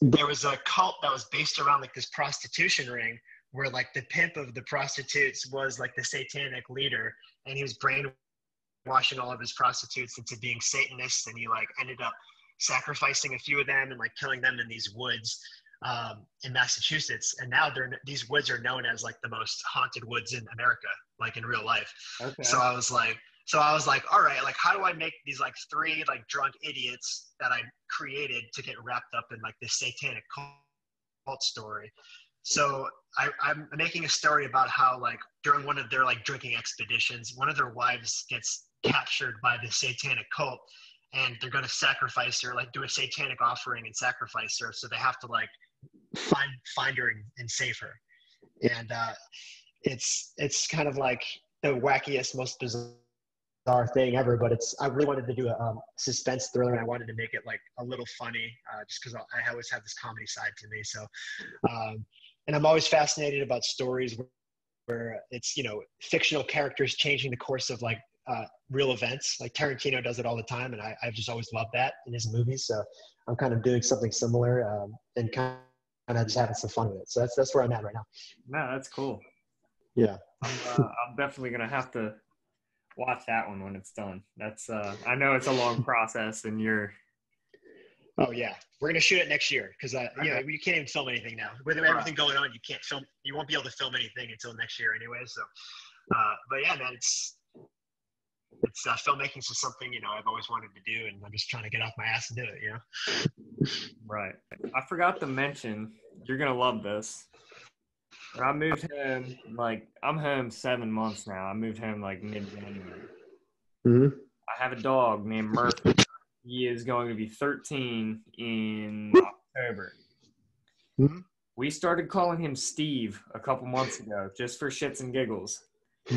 there was a cult that was based around like this prostitution ring where like the pimp of the prostitutes was like the satanic leader and he was brainwashing all of his prostitutes into being satanists and he like ended up sacrificing a few of them and like killing them in these woods um, in Massachusetts, and now they're these woods are known as like the most haunted woods in America, like in real life. Okay. So I was like, so I was like, all right, like how do I make these like three like drunk idiots that I created to get wrapped up in like this satanic cult story? So I, I'm making a story about how like during one of their like drinking expeditions, one of their wives gets captured by the satanic cult, and they're going to sacrifice her, like do a satanic offering and sacrifice her. So they have to like find find her and, and save her. And uh, it's it's kind of like the wackiest, most bizarre thing ever. But it's I really wanted to do a um, suspense thriller, and I wanted to make it like a little funny, uh, just because I always have this comedy side to me. So, um, and I'm always fascinated about stories where, where it's you know fictional characters changing the course of like uh, real events. Like Tarantino does it all the time, and I, I've just always loved that in his movies. So I'm kind of doing something similar um, and kind of just having some fun with it. So that's that's where I'm at right now. no, that's cool. Yeah. I'm, uh, I'm definitely gonna have to watch that one when it's done. That's uh, I know it's a long process, and you're Oh yeah, we're gonna shoot it next year because uh, you know you can't even film anything now. With everything going on, you can't film. You won't be able to film anything until next year anyway. So, uh, but yeah, man, it's it's uh, filmmaking is something you know I've always wanted to do, and I'm just trying to get off my ass and do it. You know. Right. I forgot to mention. You're gonna love this. When I moved home, like I'm home seven months now. I moved home like mid January. Mm-hmm. I have a dog named Murphy. He is going to be 13 in October. Mm-hmm. We started calling him Steve a couple months ago, just for shits and giggles.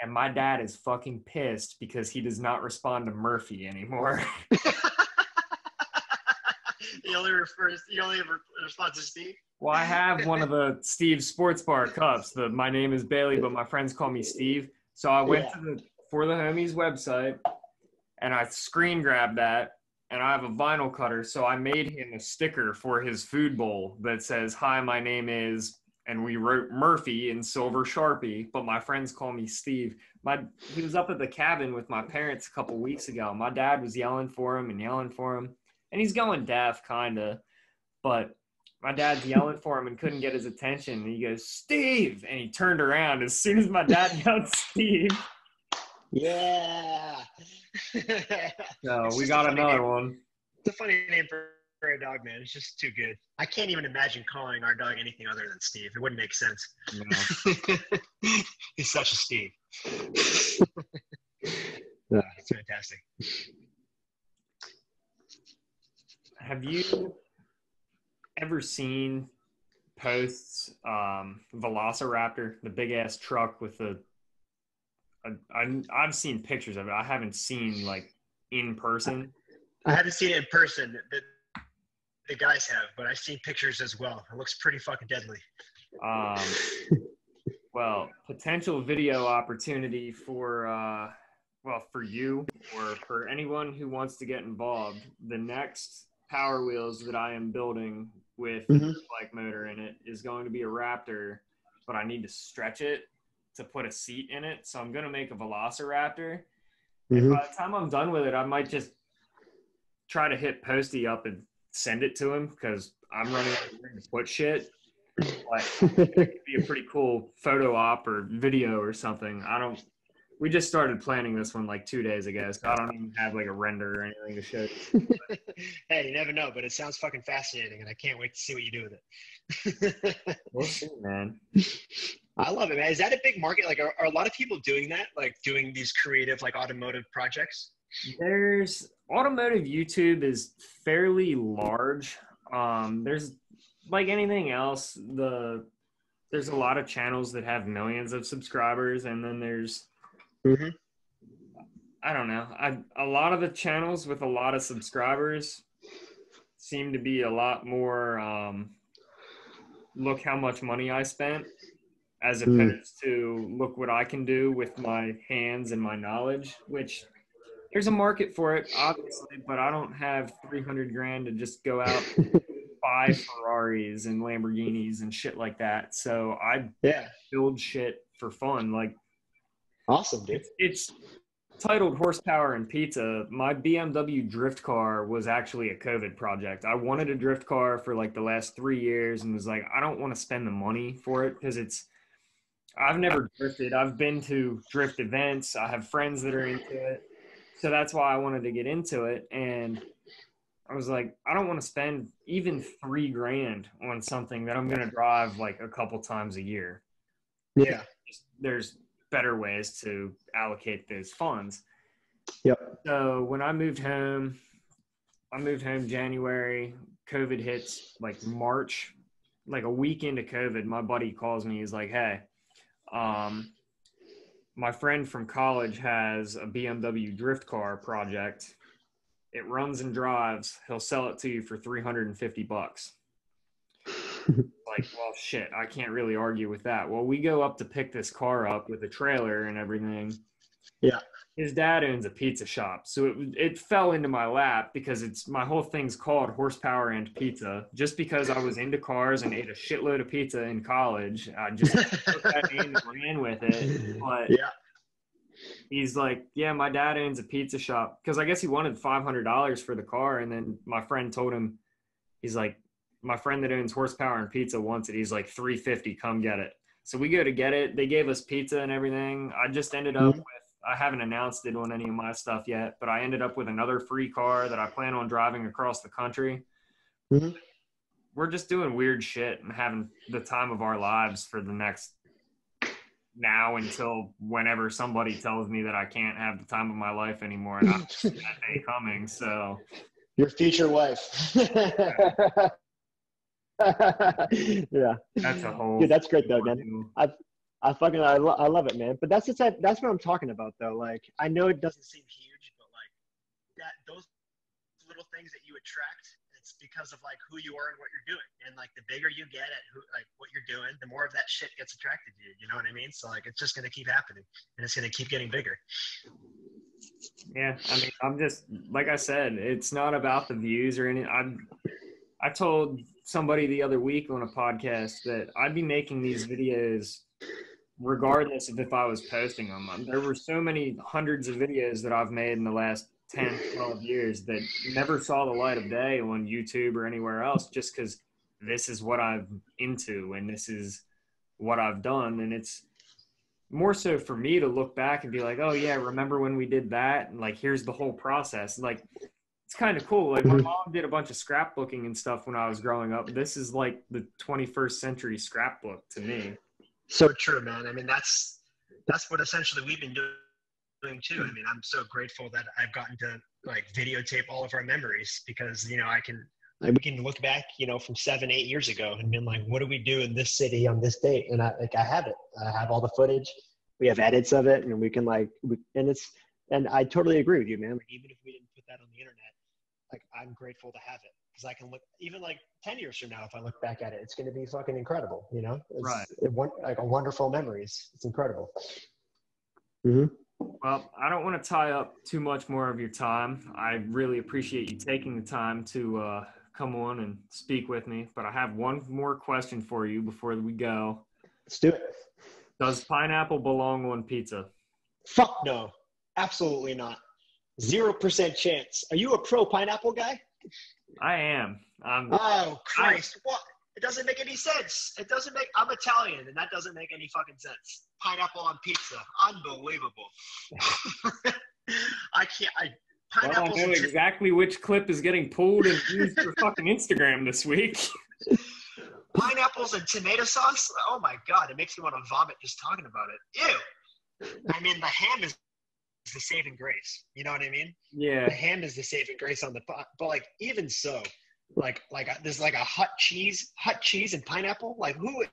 and my dad is fucking pissed because he does not respond to Murphy anymore. he only refers. He only responds to Steve. well, I have one of the Steve Sports Bar cups. The my name is Bailey, but my friends call me Steve. So I went Yeah. to the 4 The Homies website and I screen grabbed that and I have a vinyl cutter, so I made him a sticker for his food bowl that says, "Hi, my name is," and we wrote Murphy in silver sharpie, but my friends call me Steve. My he was up at the cabin with my parents a couple weeks ago. My dad was yelling for him and yelling for him, and he's going deaf, kinda, but. My dad's yelling for him and couldn't get his attention. And he goes, Steve! And he turned around as soon as my dad yelled, Steve. Yeah. So It's we got another name. one. It's a funny name for, for a dog, man. It's just too good. I can't even imagine calling our dog anything other than Steve. It wouldn't make sense. You know. He's such a Steve. Yeah. It's fantastic. Have you ever seen Posty's um Velociraptor, the big ass truck with the I, I I've seen pictures of it. I haven't seen like in person. I haven't seen it in person. The, the guys have, but I've seen pictures as well. It looks pretty fucking deadly. Um well, potential video opportunity for uh well, for you or for anyone who wants to get involved. The next Power Wheels that I am building with Mhm. bike motor in it is going to be a Raptor, but I need to stretch it to put a seat in it. So I'm going to make a Velociraptor. And Mhm. by the time I'm done with it, I might just try to hit Posty up and send it to him because I'm running out of room to put shit. But it could be a pretty cool photo op or video or something. I don't. We just started planning this one like two days ago, so I don't even have like a render or anything to show. you. hey, you never know, but it sounds fucking fascinating, and I can't wait to see what you do with it. We'll see, man. I love it, man. Is that a big market? Like, are, are a lot of people doing that? Like, doing these creative, like, automotive projects? There's automotive YouTube is fairly large. Um, there's like anything else, the there's a lot of channels that have millions of subscribers, and then there's Mhm. I don't know. I a lot of the channels with a lot of subscribers seem to be a lot more um, look how much money I spent as Hmm. opposed to look what I can do with my hands and my knowledge, which there's a market for it, obviously, but I don't have 300 grand to just go out buy Ferraris and Lamborghinis and shit like that. So I Yeah. build shit for fun. Like Awesome, dude. it's titled horsepower and pizza my bmw drift car was actually a covid project i wanted a drift car for like the last three years and was like i don't want to spend the money for it because it's i've never drifted i've been to drift events i have friends that are into it so that's why i wanted to get into it and i was like i don't want to spend even three grand on something that i'm going to drive like a couple times a year Yeah. there's better ways to allocate those funds. Yep. So when I moved home, I moved home January. COVID hits like March, like a week into COVID. My buddy calls me. He's like, "Hey, um, my friend from college has a BMW drift car project. It runs and drives. He'll sell it to you for three hundred and fifty bucks." like, well, shit, I can't really argue with that. Well, we go up to pick this car up with a trailer and everything. Yeah. His dad owns a pizza shop, so it it fell into my lap because it's my whole thing's called horsepower and pizza. Just because I was into cars and ate a shitload of pizza in college, I just took that name and ran with it. But Yeah. he's like, yeah, my dad owns a pizza shop because I guess he wanted five hundred dollars for the car, and then my friend told him, he's like, my friend that owns horsepower and pizza wants it. He's like three fifty, come get it. So we go to get it. They gave us pizza and everything. I just ended up Mhm. with I haven't announced it on any of my stuff yet, but I ended up with another free car that I plan on driving across the country. Mhm. We're just doing weird shit and having the time of our lives for the next now until whenever somebody tells me that I can't have the time of my life anymore, and I don't that day coming. So Your future wife. yeah. that's a whole. Dude, that's great though, man. I fucking I, lo- I love it, man. But that's type, that's what I'm talking about though. Like I know it doesn't seem huge, but like that those little things that you attract, it's because of like who you are and what you're doing. And like the bigger you get at who like what you're doing, the more of that shit gets attracted to you. You know what I mean? So like it's just gonna keep happening and it's gonna keep getting bigger. Yeah, I mean, I'm just like I said, it's not about the views or any. I'm. I told somebody the other week on a podcast that I'd be making these videos regardless of if I was posting them. Um, There were so many hundreds of videos that I've made in the last 10, 12 years that never saw the light of day on YouTube or anywhere else just because this is what I'm into and this is what I've done. And it's more so for me to look back and be like, oh, yeah, remember when we did that? And like, here's the whole process. Like, it's kind of cool. Like, my mom did a bunch of scrapbooking and stuff when I was growing up. This is like the 21st century scrapbook to me. So true, man. I mean, that's that's what essentially we've been doing too. I mean, I'm so grateful that I've gotten to like videotape all of our memories because you know I can we can look back, you know, from seven, eight years ago and been like, what do we do in this city on this date? And I like I have it. I have all the footage. We have edits of it, and we can like, we, and it's and I totally agree with you, man. Like even if we didn't put that on the internet, like I'm grateful to have it because I can look even like 10 years from now if I look back at it it's going to be fucking incredible you know it's, Right. it, won- like a wonderful memories it's incredible Well, I don't want to tie up too much more of your time. I really appreciate you taking the time to uh, come on and speak with me. But I have one more question for you before we go. let's do it Does pineapple belong on pizza? fuck no absolutely not zero percent chance are you a pro pineapple guy I am. I'm, oh christ what it doesn't make any sense it doesn't make i'm italian and that doesn't make any fucking sense pineapple on pizza unbelievable i can't i I pineapples know exactly which clip is getting pulled and used for fucking Instagram this week. pineapples and tomato sauce. Oh my god, it makes me want to vomit just talking about it. Ew. I mean, the ham is the saving grace. You know what I mean? Yeah. The ham is the saving grace on the pot. But like, even so, like, like a, there's like a hot cheese, hot cheese and pineapple. Like, who would,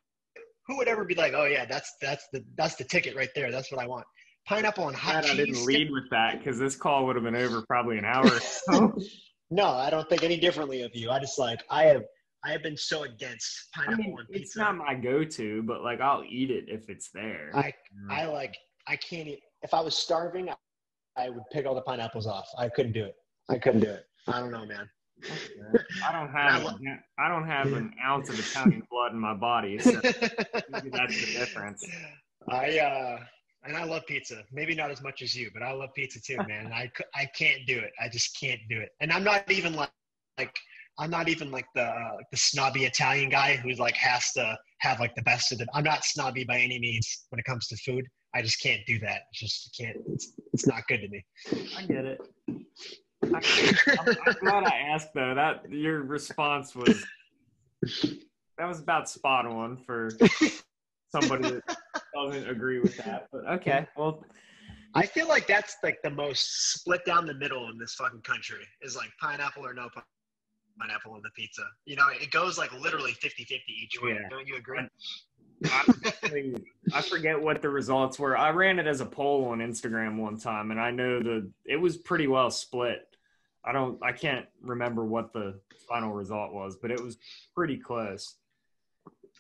who would ever be like, oh yeah, that's that's the that's the ticket right there. That's what I want. Pineapple and hot Glad I didn't lead with that because this call would have been over probably an hour. no, I don't think any differently of you. I just like I have I have been so against I pineapple mean, on pizza. it's not my go-to, but like I'll eat it if it's there. I I like I can't eat. If I was starving, I would pick all the pineapples off. I couldn't do it. I couldn't do it. I don't know, man. I don't have I don't have an ounce of Italian blood in my body, so maybe that's the difference. I uh and I love pizza. Maybe not as much as you, but I love pizza too, man. I cou- I can't do it. I just can't do it. And I'm not even like like I'm not even like the uh, the snobby Italian guy who like has to have like the best of it. I'm not snobby by any means when it comes to food. I just can't do that. It's just can't. It's it's not good to me. I get it. I, I'm, I'm glad I asked though. That your response was that was about spot on for somebody that doesn't agree with that. But okay, well, I feel like that's like the most split down the middle in this fucking country is like pineapple or no pi- pineapple on the pizza. You know, it goes like literally 50 50 each way. Yeah. Don't you agree? I, I forget what the results were. I ran it as a poll on Instagram one time, and I know the it was pretty well split. I don't, I can't remember what the final result was, but it was pretty close.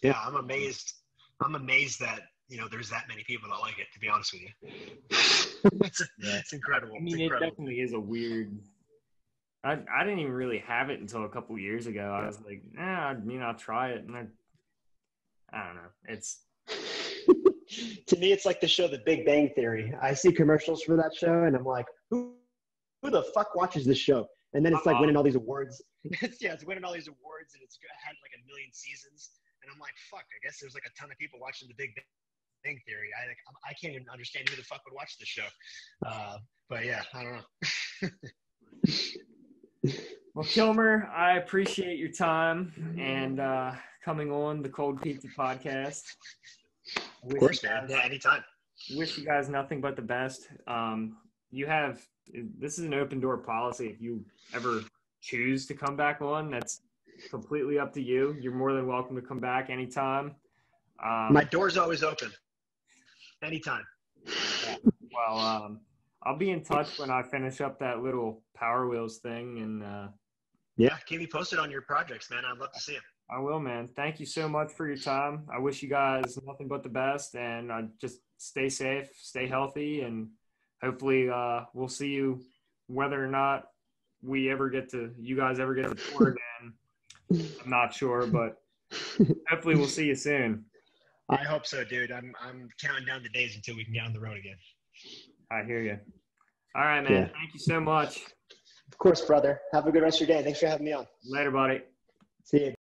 yeah, I'm amazed. I'm amazed that, you know, there's that many people that like it, to be honest with you. it's, Yeah. it's incredible. I It's mean, it definitely is a weird. I I didn't even really have it until a couple years ago. I was like, nah, I mean, I'll try it, and I, I don't know. It's to me, it's like the show The Big Bang Theory. I see commercials for that show, and I'm like, who, who the fuck watches this show? And then it's like Uh-uh. winning all these awards. It's, yeah, it's winning all these awards, and it's had like a million seasons. And I'm like, fuck. I guess there's like a ton of people watching The Big Bang Theory. I like I can't even understand who the fuck would watch this show. Uh, but yeah, I don't know. well, Kilmer, I appreciate your time and uh, coming on the Cold Pizza podcast. Of course, man. Yeah, anytime. Wish you guys nothing but the best. Um, you have this is an open door policy. If you ever choose to come back on, that's completely up to you. You're more than welcome to come back anytime. Um, My door's always open. Anytime. Yeah. Well, um, I'll be in touch when I finish up that little Power Wheels thing, and uh, yeah, keep me posted on your projects, man. I'd love to see them. I will, man. Thank you so much for your time. I wish you guys nothing but the best, and uh, just stay safe, stay healthy, and hopefully uh, we'll see you. Whether or not we ever get to, you guys ever get to tour again, I'm not sure, but hopefully we'll see you soon. I hope so, dude. I'm I'm counting down the days until we can get on the road again. I hear you. All right, man. Yeah. Thank you so much. Of course, brother. Have a good rest of your day. Thanks for having me on. Later, buddy. See you.